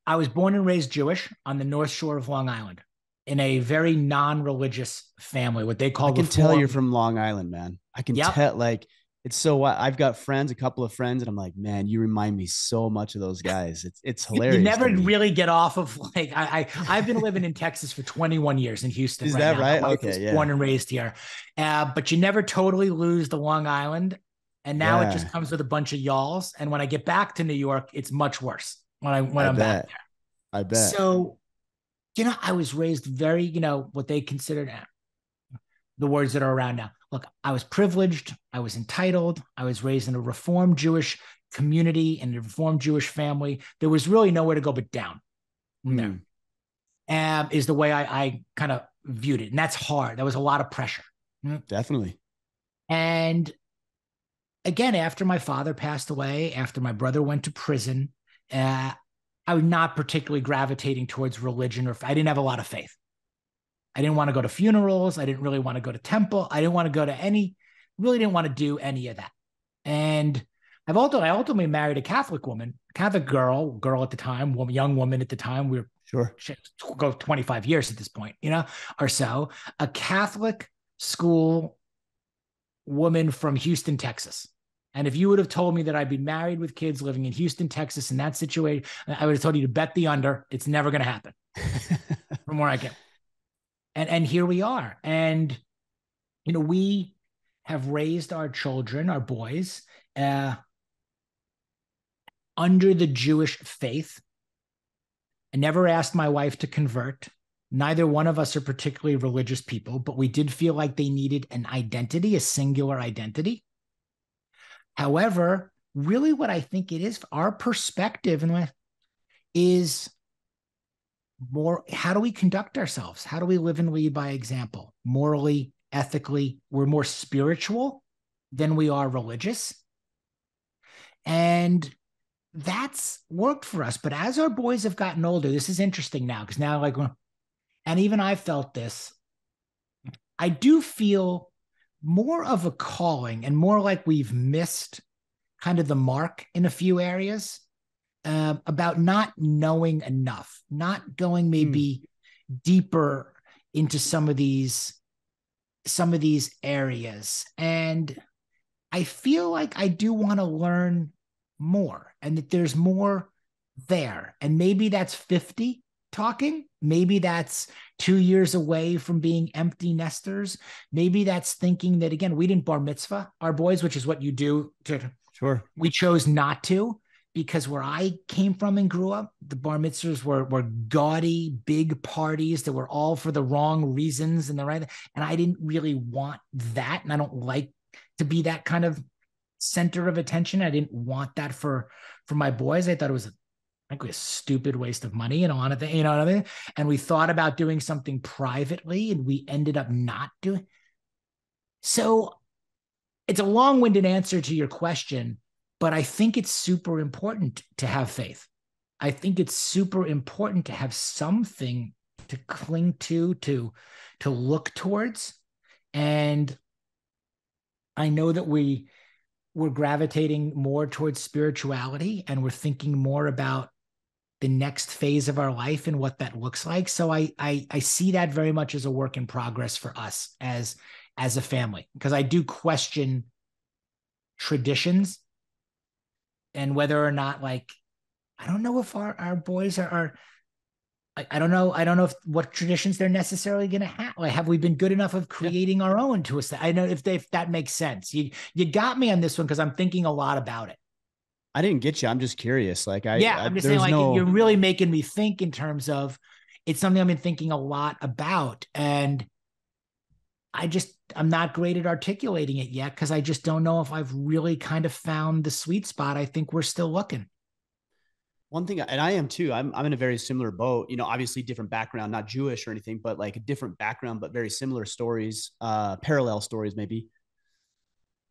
I was born and raised Jewish on the North Shore of Long Island in a very non-religious family, what they call. I can reform. tell you're from Long Island, man. I can yep. tell. Like it's so. I've got friends, a couple of friends, and I'm like, man, you remind me so much of those guys. It's it's hilarious. You never really get off of like I, I have been living in Texas for 21 years in Houston. Is right that now. right? Okay, yeah. Born and raised here, uh, but you never totally lose the Long Island. And now yeah. it just comes with a bunch of y'alls. And when I get back to New York, it's much worse when I when I am back there. I bet. So, you know, I was raised very, you know, what they considered uh, the words that are around now, look, I was privileged, I was entitled, I was raised in a Reformed Jewish community and a Reformed Jewish family. There was really nowhere to go but down. Mm. Um, is the way I, I kind of viewed it. And that's hard. That was a lot of pressure. Definitely. And again, after my father passed away, after my brother went to prison, uh, I was not particularly gravitating towards religion or I didn't have a lot of faith. I didn't want to go to funerals. I didn't really want to go to temple. I didn't want to go to any, really didn't want to do any of that. And I've also, I ultimately married a Catholic woman, Catholic girl, girl at the time, woman, young woman at the time. We were sure go 25 years at this point, you know, or so. A Catholic school woman from Houston, Texas. And if you would have told me that I'd be married with kids living in Houston, Texas, in that situation, I would have told you to bet the under. It's never going to happen from where I came. And and here we are. And you know, we have raised our children, our boys, uh, under the Jewish faith. I never asked my wife to convert. Neither one of us are particularly religious people, but we did feel like they needed an identity, a singular identity. However, really what I think it is, our perspective and is more how do we conduct ourselves? How do we live and lead by example? Morally, ethically, we're more spiritual than we are religious. And that's worked for us. But as our boys have gotten older, this is interesting now because now, like, and even I felt this. I do feel more of a calling and more like we've missed kind of the mark in a few areas uh, about not knowing enough, not going maybe mm. deeper into some of these some of these areas. And i feel like i do want to learn more and that there's more there. And maybe that's 50 talking. Maybe that's 2 years away from being empty nesters. Maybe that's thinking that again we didn't bar mitzvah our boys which is what you do to sure. we chose not to because where I came from and grew up, the bar mitzvahs were were gaudy, big parties that were all for the wrong reasons and the right. And I didn't really want that, and I don't like to be that kind of center of attention. I didn't want that for for my boys. I thought it was frankly a stupid waste of money and a lot of things, you know what I mean? And we thought about doing something privately, and we ended up not doing. So it's a long-winded answer to your question but I think it's super important to have faith. I think it's super important to have something to cling to, to to look towards. And I know that we we're gravitating more towards spirituality and we're thinking more about the next phase of our life and what that looks like. So I I, I see that very much as a work in progress for us as as a family because I do question traditions and whether or not like I don't know if our, our boys are, are I, I, don't know. I don't know if what traditions they're necessarily going to have. Like, have we been good enough of creating yeah. our own to us? I know if they, if that makes sense. You you got me on this one because I'm thinking a lot about it. I didn't get you. I'm just curious. Like I yeah, I'm just saying like no... you're really making me think in terms of it's something I've been thinking a lot about, and I just I'm not great at articulating it yet because I just don't know if I've really kind of found the sweet spot. I think we're still looking. One thing, and I am too. I'm I'm in a very similar boat. You know, obviously different background, not Jewish or anything, but like a different background, but very similar stories, uh, parallel stories maybe.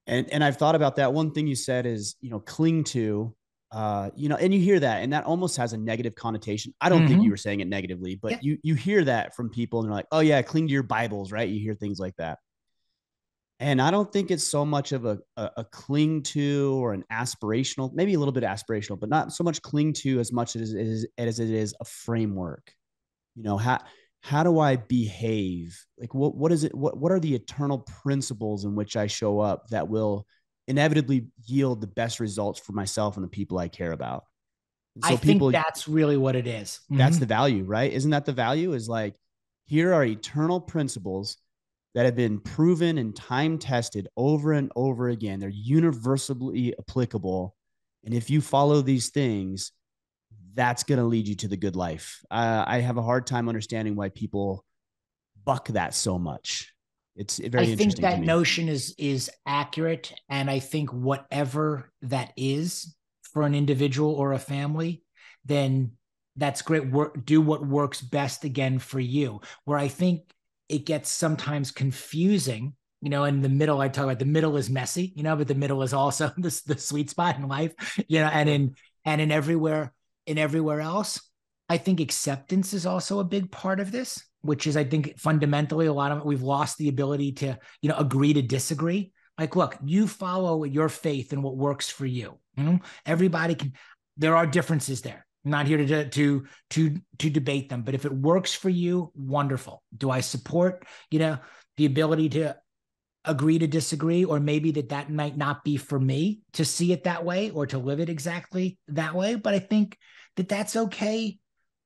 And and I've thought about that. One thing you said is, you know, cling to, uh, you know, and you hear that, and that almost has a negative connotation. I don't mm-hmm. think you were saying it negatively, but yeah. you you hear that from people, and they're like, oh yeah, cling to your Bibles, right? You hear things like that. And I don't think it's so much of a, a, a, cling to or an aspirational, maybe a little bit aspirational, but not so much cling to as much as it is, as it is a framework. You know, how, how do I behave? Like what, what is it? What, what are the eternal principles in which I show up that will inevitably yield the best results for myself and the people I care about? So I people, think that's really what it is. That's mm-hmm. the value, right? Isn't that the value? Is like, here are eternal principles that have been proven and time tested over and over again. They're universally applicable. And if you follow these things, that's going to lead you to the good life. Uh, I have a hard time understanding why people buck that so much. It's very I think that notion is is accurate, and I think whatever that is for an individual or a family, then that's great. Work, do what works best again for you. Where I think it gets sometimes confusing, you know, in the middle, I talk about the middle is messy, you know, but the middle is also the, the sweet spot in life, you know, and in and in everywhere in everywhere else. I think acceptance is also a big part of this which is I think fundamentally a lot of it we've lost the ability to, you know, agree to disagree. Like, look, you follow your faith and what works for you. you know? Everybody can there are differences there. I'm not here to to to to debate them, but if it works for you, wonderful. Do I support, you know, the ability to agree to disagree or maybe that that might not be for me to see it that way or to live it exactly that way, but I think that that's okay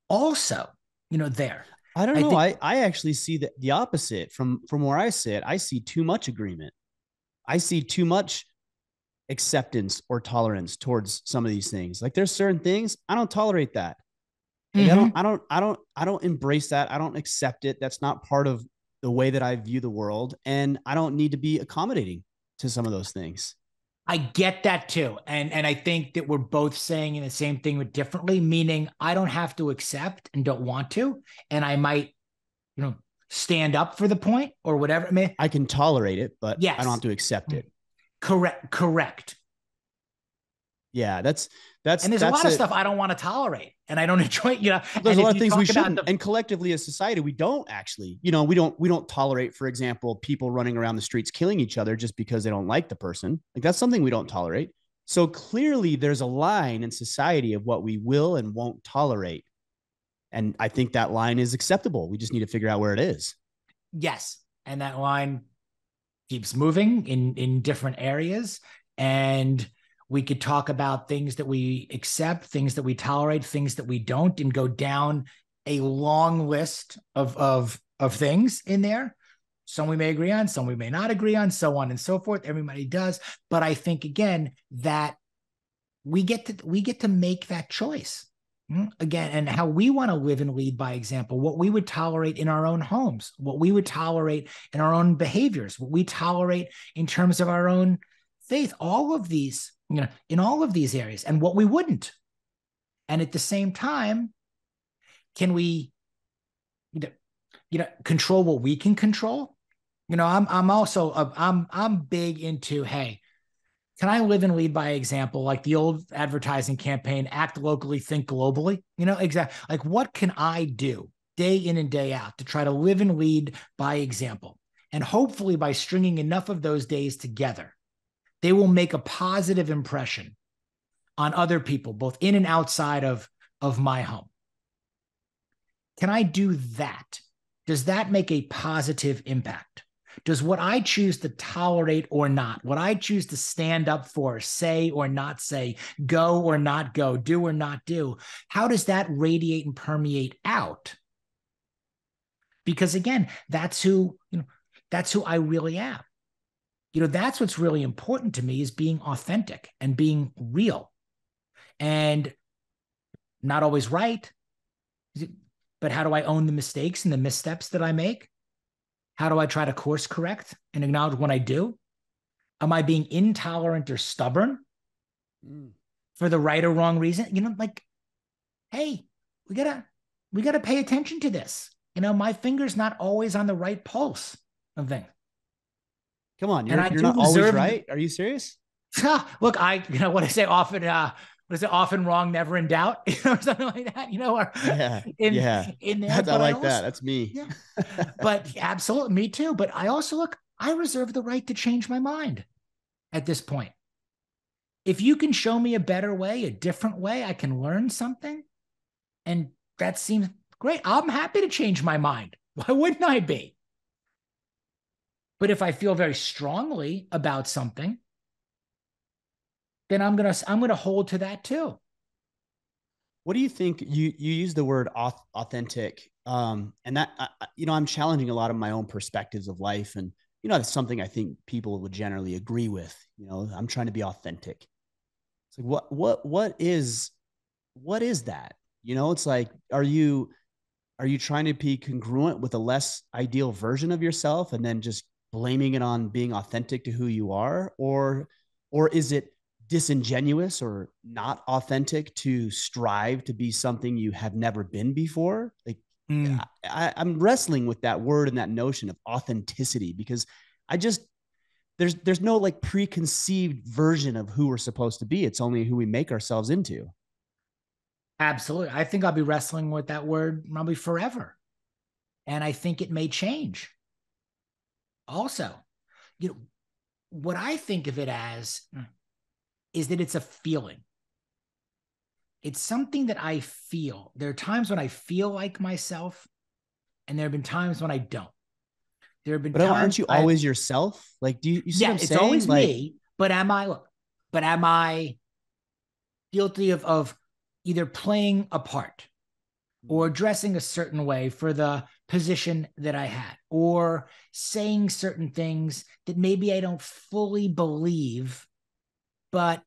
also, you know, there. I don't know. I, think- I, I actually see the, the opposite from from where I sit. I see too much agreement. I see too much acceptance or tolerance towards some of these things. Like there's certain things I don't tolerate that. Like mm-hmm. I don't I don't I don't I don't embrace that. I don't accept it. That's not part of the way that I view the world and I don't need to be accommodating to some of those things. I get that too. And and I think that we're both saying the same thing but differently, meaning I don't have to accept and don't want to. And I might, you know, stand up for the point or whatever. I mean, I can tolerate it, but yes. I don't have to accept it. Correct. Correct. Yeah, that's that's and there's that's a lot it. of stuff I don't want to tolerate and I don't enjoy. You know, there's a lot of things we shouldn't. The- and collectively as society, we don't actually. You know, we don't we don't tolerate, for example, people running around the streets killing each other just because they don't like the person. Like that's something we don't tolerate. So clearly, there's a line in society of what we will and won't tolerate, and I think that line is acceptable. We just need to figure out where it is. Yes, and that line keeps moving in in different areas and we could talk about things that we accept, things that we tolerate, things that we don't, and go down a long list of of of things in there. Some we may agree on, some we may not agree on, so on and so forth. Everybody does, but I think again that we get to we get to make that choice hmm, again and how we want to live and lead by example what we would tolerate in our own homes what we would tolerate in our own behaviors what we tolerate in terms of our own faith all of these you know, in all of these areas and what we wouldn't. And at the same time, can we, you know, you know, control what we can control? You know, I'm I'm also uh, I'm I'm big into hey, can I live and lead by example? Like the old advertising campaign, act locally, think globally. You know, exactly. Like what can I do day in and day out to try to live and lead by example? And hopefully by stringing enough of those days together, they will make a positive impression on other people, both in and outside of, of my home. Can I do that? Does that make a positive impact? Does what I choose to tolerate or not, what I choose to stand up for, say or not say, go or not go, do or not do, how does that radiate and permeate out? Because again, that's who, you know, that's who I really am you know that's what's really important to me is being authentic and being real. And not always right. But how do i own the mistakes and the missteps that i make? How do i try to course correct and acknowledge when i do? Am i being intolerant or stubborn mm. for the right or wrong reason? You know like hey we gotta we gotta pay attention to this. You know my finger's not always on the right pulse of things Come on, you're, you're not always right. Are you serious? Look, I you know what I say often. Uh, what is it? Often wrong, never in doubt, you know, or something like that. You know, or yeah, in, yeah. In there, I like I also, that. That's me. yeah. But absolutely, me too. But I also look. I reserve the right to change my mind at this point. If you can show me a better way, a different way, I can learn something, and that seems great. I'm happy to change my mind. Why wouldn't I be? But if I feel very strongly about something, then I'm gonna I'm gonna hold to that too. What do you think? You you use the word authentic, um, and that you know I'm challenging a lot of my own perspectives of life, and you know that's something I think people would generally agree with. You know, I'm trying to be authentic. It's like what what what is what is that? You know, it's like are you are you trying to be congruent with a less ideal version of yourself and then just blaming it on being authentic to who you are? Or or is it disingenuous or not authentic to strive to be something you have never been before? Like mm. I, i'm wrestling with that word and that notion of authenticity because i just there's there's no like preconceived version of who we're supposed to be. It's only who we make ourselves into. Absolutely. I think i'll be wrestling with that word probably forever. And i think it may change also you know what i think of it as hmm. is that it's a feeling. It's something that I feel. There are times when I feel like myself, and there have been times when I don't. There have been but aren't you I've, always yourself? Like, do you, you yeah, it's saying? always like, me. But am I? But am I guilty of of either playing a part or hmm. dressing a certain way for the position that I had, or saying certain things that maybe I don't fully believe but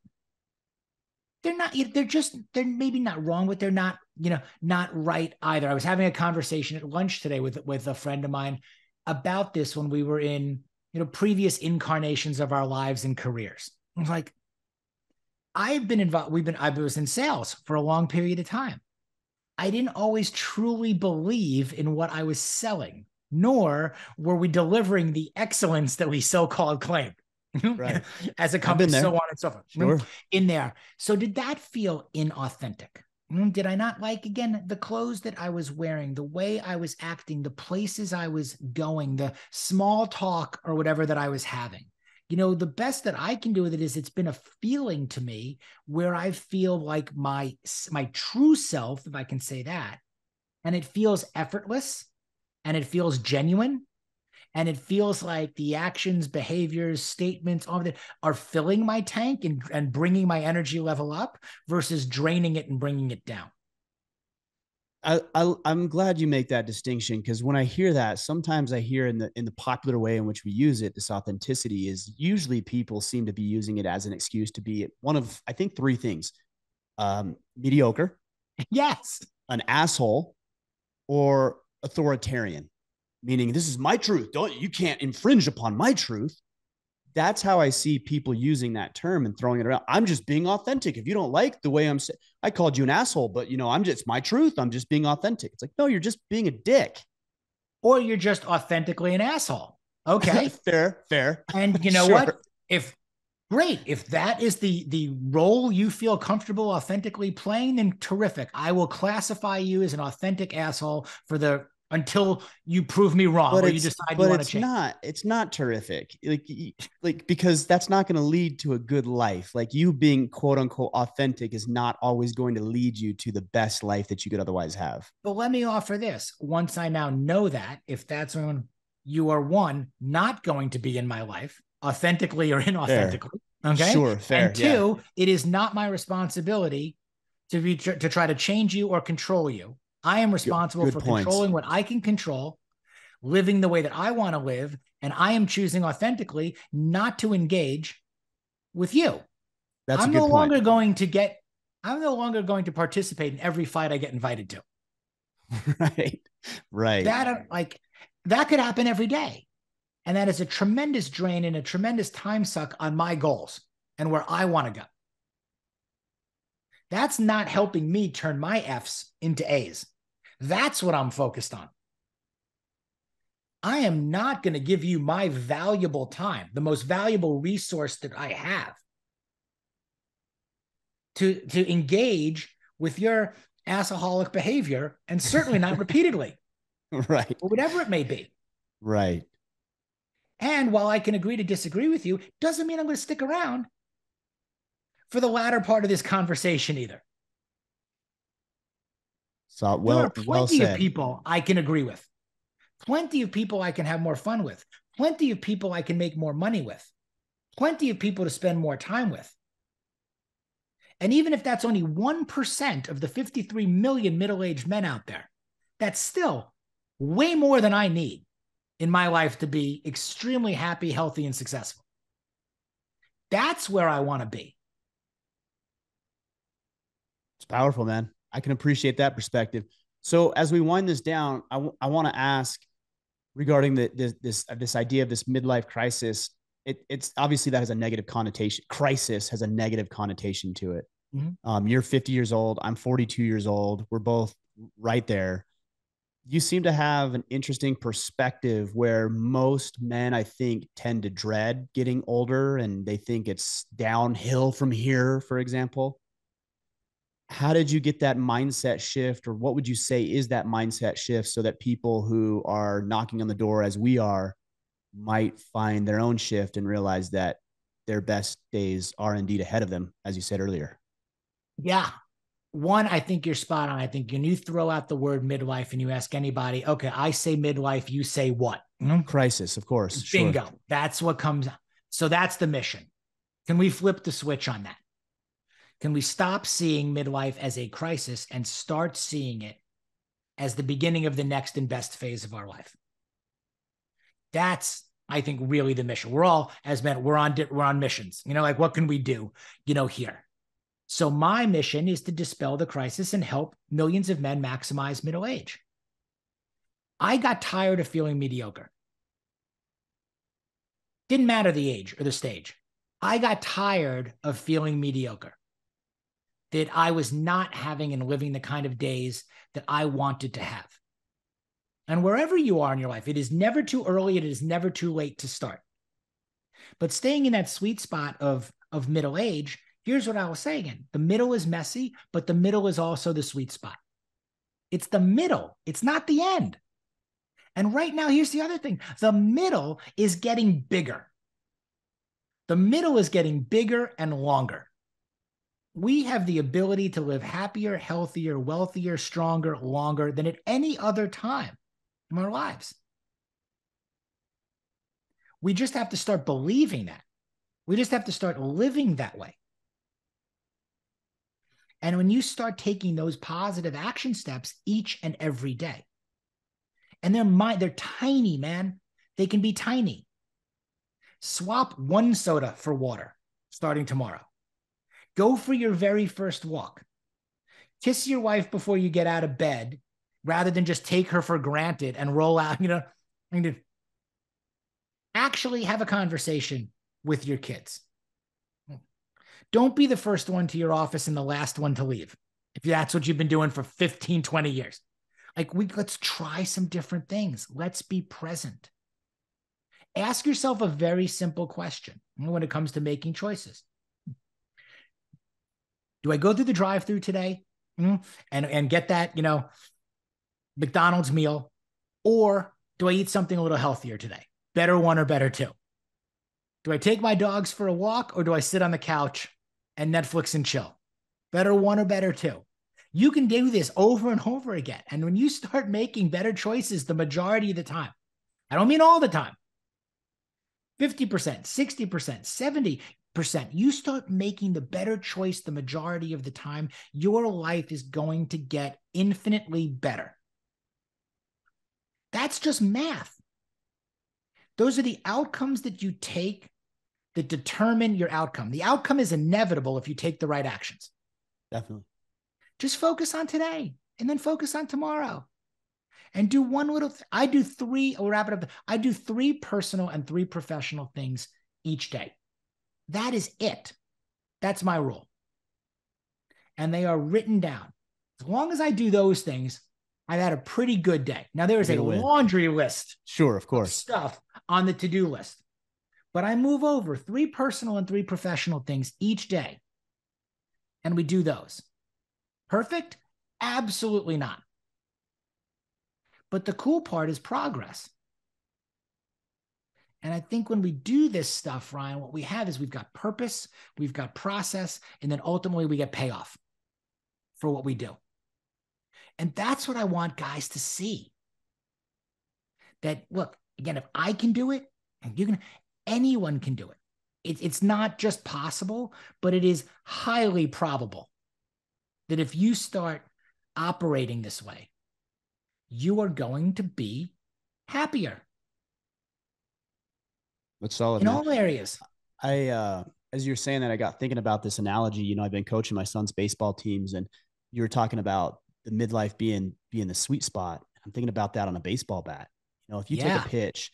they're not they're just they're maybe not wrong but they're not you know not right either. I was having a conversation at lunch today with with a friend of mine about this when we were in you know previous incarnations of our lives and careers. I was like i've been involved we've been i was in sales for a long period of time i didn't always truly believe in what i was selling nor were we delivering the excellence that we so-called claimed right. as a company, so on and so forth. Sure. In there. So did that feel inauthentic? Hmm, did I not like again the clothes that I was wearing, the way I was acting, the places I was going, the small talk or whatever that I was having? You know, the best that I can do with it is it's been a feeling to me where I feel like my my true self, if I can say that, and it feels effortless and it feels genuine and it feels like the actions behaviors statements all of that are filling my tank and, and bringing my energy level up versus draining it and bringing it down I, I am glad you make that distinction because when I hear that, sometimes I hear in the in the popular way in which we use it, this authenticity is usually people seem to be using it as an excuse to be one of I think three things: um, mediocre, yes, an asshole, or authoritarian meaning this is my truth. Don't you can't infringe upon my truth. That's how I see people using that term and throwing it around. I'm just being authentic. If you don't like the way I'm saying, I called you an asshole, but you know, I'm just my truth. I'm just being authentic. It's like, no, you're just being a dick. Or you're just authentically an asshole. Okay. fair, fair. And you know sure. what? If great, if that is the the role you feel comfortable authentically playing, then terrific. I will classify you as an authentic asshole for the until you prove me wrong but or you decide but you want to change. not it's not terrific like like because that's not going to lead to a good life like you being quote unquote authentic is not always going to lead you to the best life that you could otherwise have but let me offer this once i now know that if that's when you are one not going to be in my life authentically or inauthentically fair. okay sure fair and two yeah. it is not my responsibility to be to try to change you or control you I am responsible Good for points. controlling what I can control, living the way that I want to live, and I am choosing authentically not to engage with you. That's I'm no point. longer going to get I'm no longer going to participate in every fight I get invited to. Right. Right. That uh, like that could happen every day. And that is a tremendous drain and a tremendous time suck on my goals and where I want to go. That's not helping me turn my F's into A's. That's what I'm focused on. I am not going to give you my valuable time, the most valuable resource that I have to, to engage with your assaholic behavior and certainly not repeatedly. Right. Or whatever it may be. Right. And while I can agree to disagree with you, doesn't mean I'm going to stick around for the latter part of this conversation either. So well, there are plenty well of people I can agree with. Plenty of people I can have more fun with. Plenty of people I can make more money with. Plenty of people to spend more time with. And even if that's only 1% of the 53 million middle aged men out there, that's still way more than I need in my life to be extremely happy, healthy, and successful. That's where I want to be. It's powerful, man. I can appreciate that perspective. So as we wind this down, I, w- I want to ask, regarding the, this this this idea of this midlife crisis. It, it's obviously that has a negative connotation. Crisis has a negative connotation to it. Mm-hmm. Um, you're 50 years old. I'm 42 years old. We're both right there. You seem to have an interesting perspective where most men, I think, tend to dread getting older and they think it's downhill from here, for example how did you get that mindset shift or what would you say is that mindset shift so that people who are knocking on the door as we are might find their own shift and realize that their best days are indeed ahead of them as you said earlier? Yeah. One i think you're spot on. I think when you throw out the word midlife and you ask anybody okay i say midlife you say what? Mm-hmm. crisis of course bingo. Sure. that's what comes so that's the mission. Can we flip the switch on that can we stop seeing midlife as a crisis and start seeing it as the beginning of the next and best phase of our life? That's, I think, really the mission. We're all, as men, we're on we're on missions. You know, like what can we do? You know, here. So my mission is to dispel the crisis and help millions of men maximize middle age. I got tired of feeling mediocre. Didn't matter the age or the stage. I got tired of feeling mediocre that I was not having and living the kind of days that I wanted to have. And wherever you are in your life, it is never too early, it is never too late to start. But staying in that sweet spot of, of middle age, here's what I will say again the middle is messy, but the middle is also the sweet spot. It's the middle, it's not the end. And right now, here's the other thing the middle is getting bigger. The middle is getting bigger and longer we have the ability to live happier, healthier, wealthier, stronger, longer than at any other time in our lives. We just have to start believing that. We just have to start living that way. And when you start taking those positive action steps each and every day, and they're my, they're tiny, man. They can be tiny. Swap one soda for water starting tomorrow. Go for your very first walk. Kiss your wife before you get out of bed rather than just take her for granted and roll out, you know. Actually have a conversation with your kids. Don't be the first one to your office and the last one to leave. If that's what you've been doing for 15, 20 years. Like we let's try some different things. Let's be present. Ask yourself a very simple question when it comes to making choices. Do I go through the drive through today mm-hmm. and, and get that, you know, McDonald's meal? Or do I eat something a little healthier today? Better one or better two? Do I take my dogs for a walk or do I sit on the couch and Netflix and chill? Better one or better two? You can do this over and over again. And when you start making better choices the majority of the time, I don't mean all the time, 50%, 60%, 70, percent. You start making the better choice the majority of the time your life is going to get infinitely better. That's just math. Those are the outcomes that you take that determine your outcome. The outcome is inevitable if you take the right actions. Definitely. Just focus on today and then focus on tomorrow. And do one little th- i do three i'll wrap it up. I do three personal and three professional things each day that is it. That's my rule. And they are written down. As long as I do those things, I've had a pretty good day. Now there is a laundry list. Sure, of course. Of stuff on the to-do list. But I move over three personal and three professional things each day. And we do those. Perfect? Absolutely not. But the cool part is progress. And I think when we do this stuff, Ryan, what we have is we've got purpose, we've got process, and then ultimately we get payoff for what we do. And that's what I want guys to see. That look, again, if I can do it, and you can, anyone can do it. it. It's not just possible, but it is highly probable that if you start operating this way, you are going to be happier that's solid. In man. all areas. I uh as you're saying that, I got thinking about this analogy. You know, I've been coaching my son's baseball teams, and you were talking about the midlife being being the sweet spot. I'm thinking about that on a baseball bat. You know, if you Yeah. take a pitch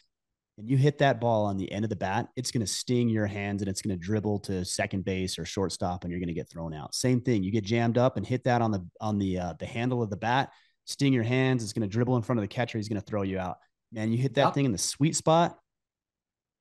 and you hit that ball on the end of the bat, it's going to sting your hands and it's going to dribble to second base or shortstop, and you're going to get thrown out. Same thing. You get jammed up and hit that on the on the uh, the handle of the bat, sting your hands. It's going to dribble in front of the catcher. He's going to throw you out. Man, you hit that Yep. thing in the sweet spot,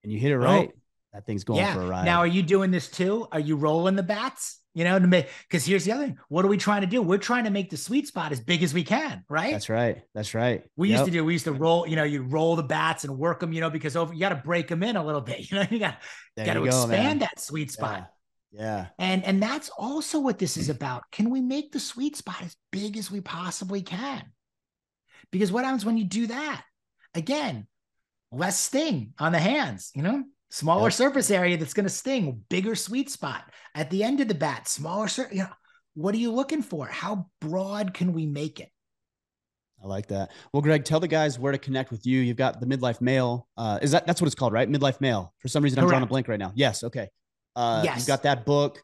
and you hit it Oh. right. That thing's going yeah. for a ride. Now, are you doing this too? Are you rolling the bats? You know, because here's the other thing. What are we trying to do? We're trying to make the sweet spot as big as we can, right? That's right. That's right. we used to do. We used to roll. You know, you roll the bats and work them. You know, because over you got to break them in a little bit. You know, you got got to you go, man. expand that sweet spot. Yeah. yeah. And and that's also what this is mm-hmm. about. Can we make the sweet spot as big as we possibly can? Because what happens when you do that? Again, less sting on the hands, you know? Smaller Yep. surface area that's going to sting, bigger sweet spot at the end of the bat, smaller sur- you know, what are you looking for? How broad can we make it? I like that. Well, Greg, tell the guys where to connect with you. You've got the Midlife Male. Uh, is that that's what it's called, right? Midlife Male. For some reason, I'm drawing a blank right now. Yes. Okay. Uh, Yes. You've got that book.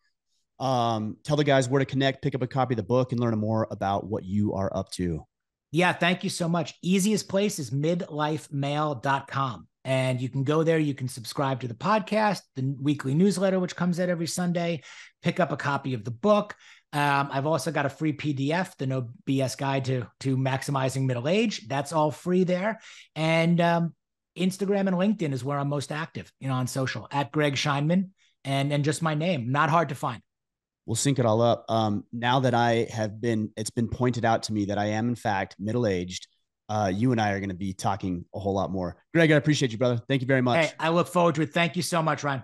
Um, tell the guys where to connect, pick up a copy of the book, and learn more about what you are up to. Yeah, thank you so much. Easiest place is midlifemale.com. And you can go there. You can subscribe to the podcast, the weekly newsletter, which comes out every Sunday, pick up a copy of the book. Um, I've also got a free PDF, the No BS Guide to, to Maximizing Middle Age. That's all free there. And um, Instagram and LinkedIn is where I'm most active, you know, on social at Greg Scheinman and, and just my name. Not hard to find. We'll sync it all up. Um, now that I have been, it's been pointed out to me that I am in fact middle aged. Uh, you and I are going to be talking a whole lot more. Greg, I appreciate you, brother. Thank you very much. Hey, I look forward to it. Thank you so much, Ryan.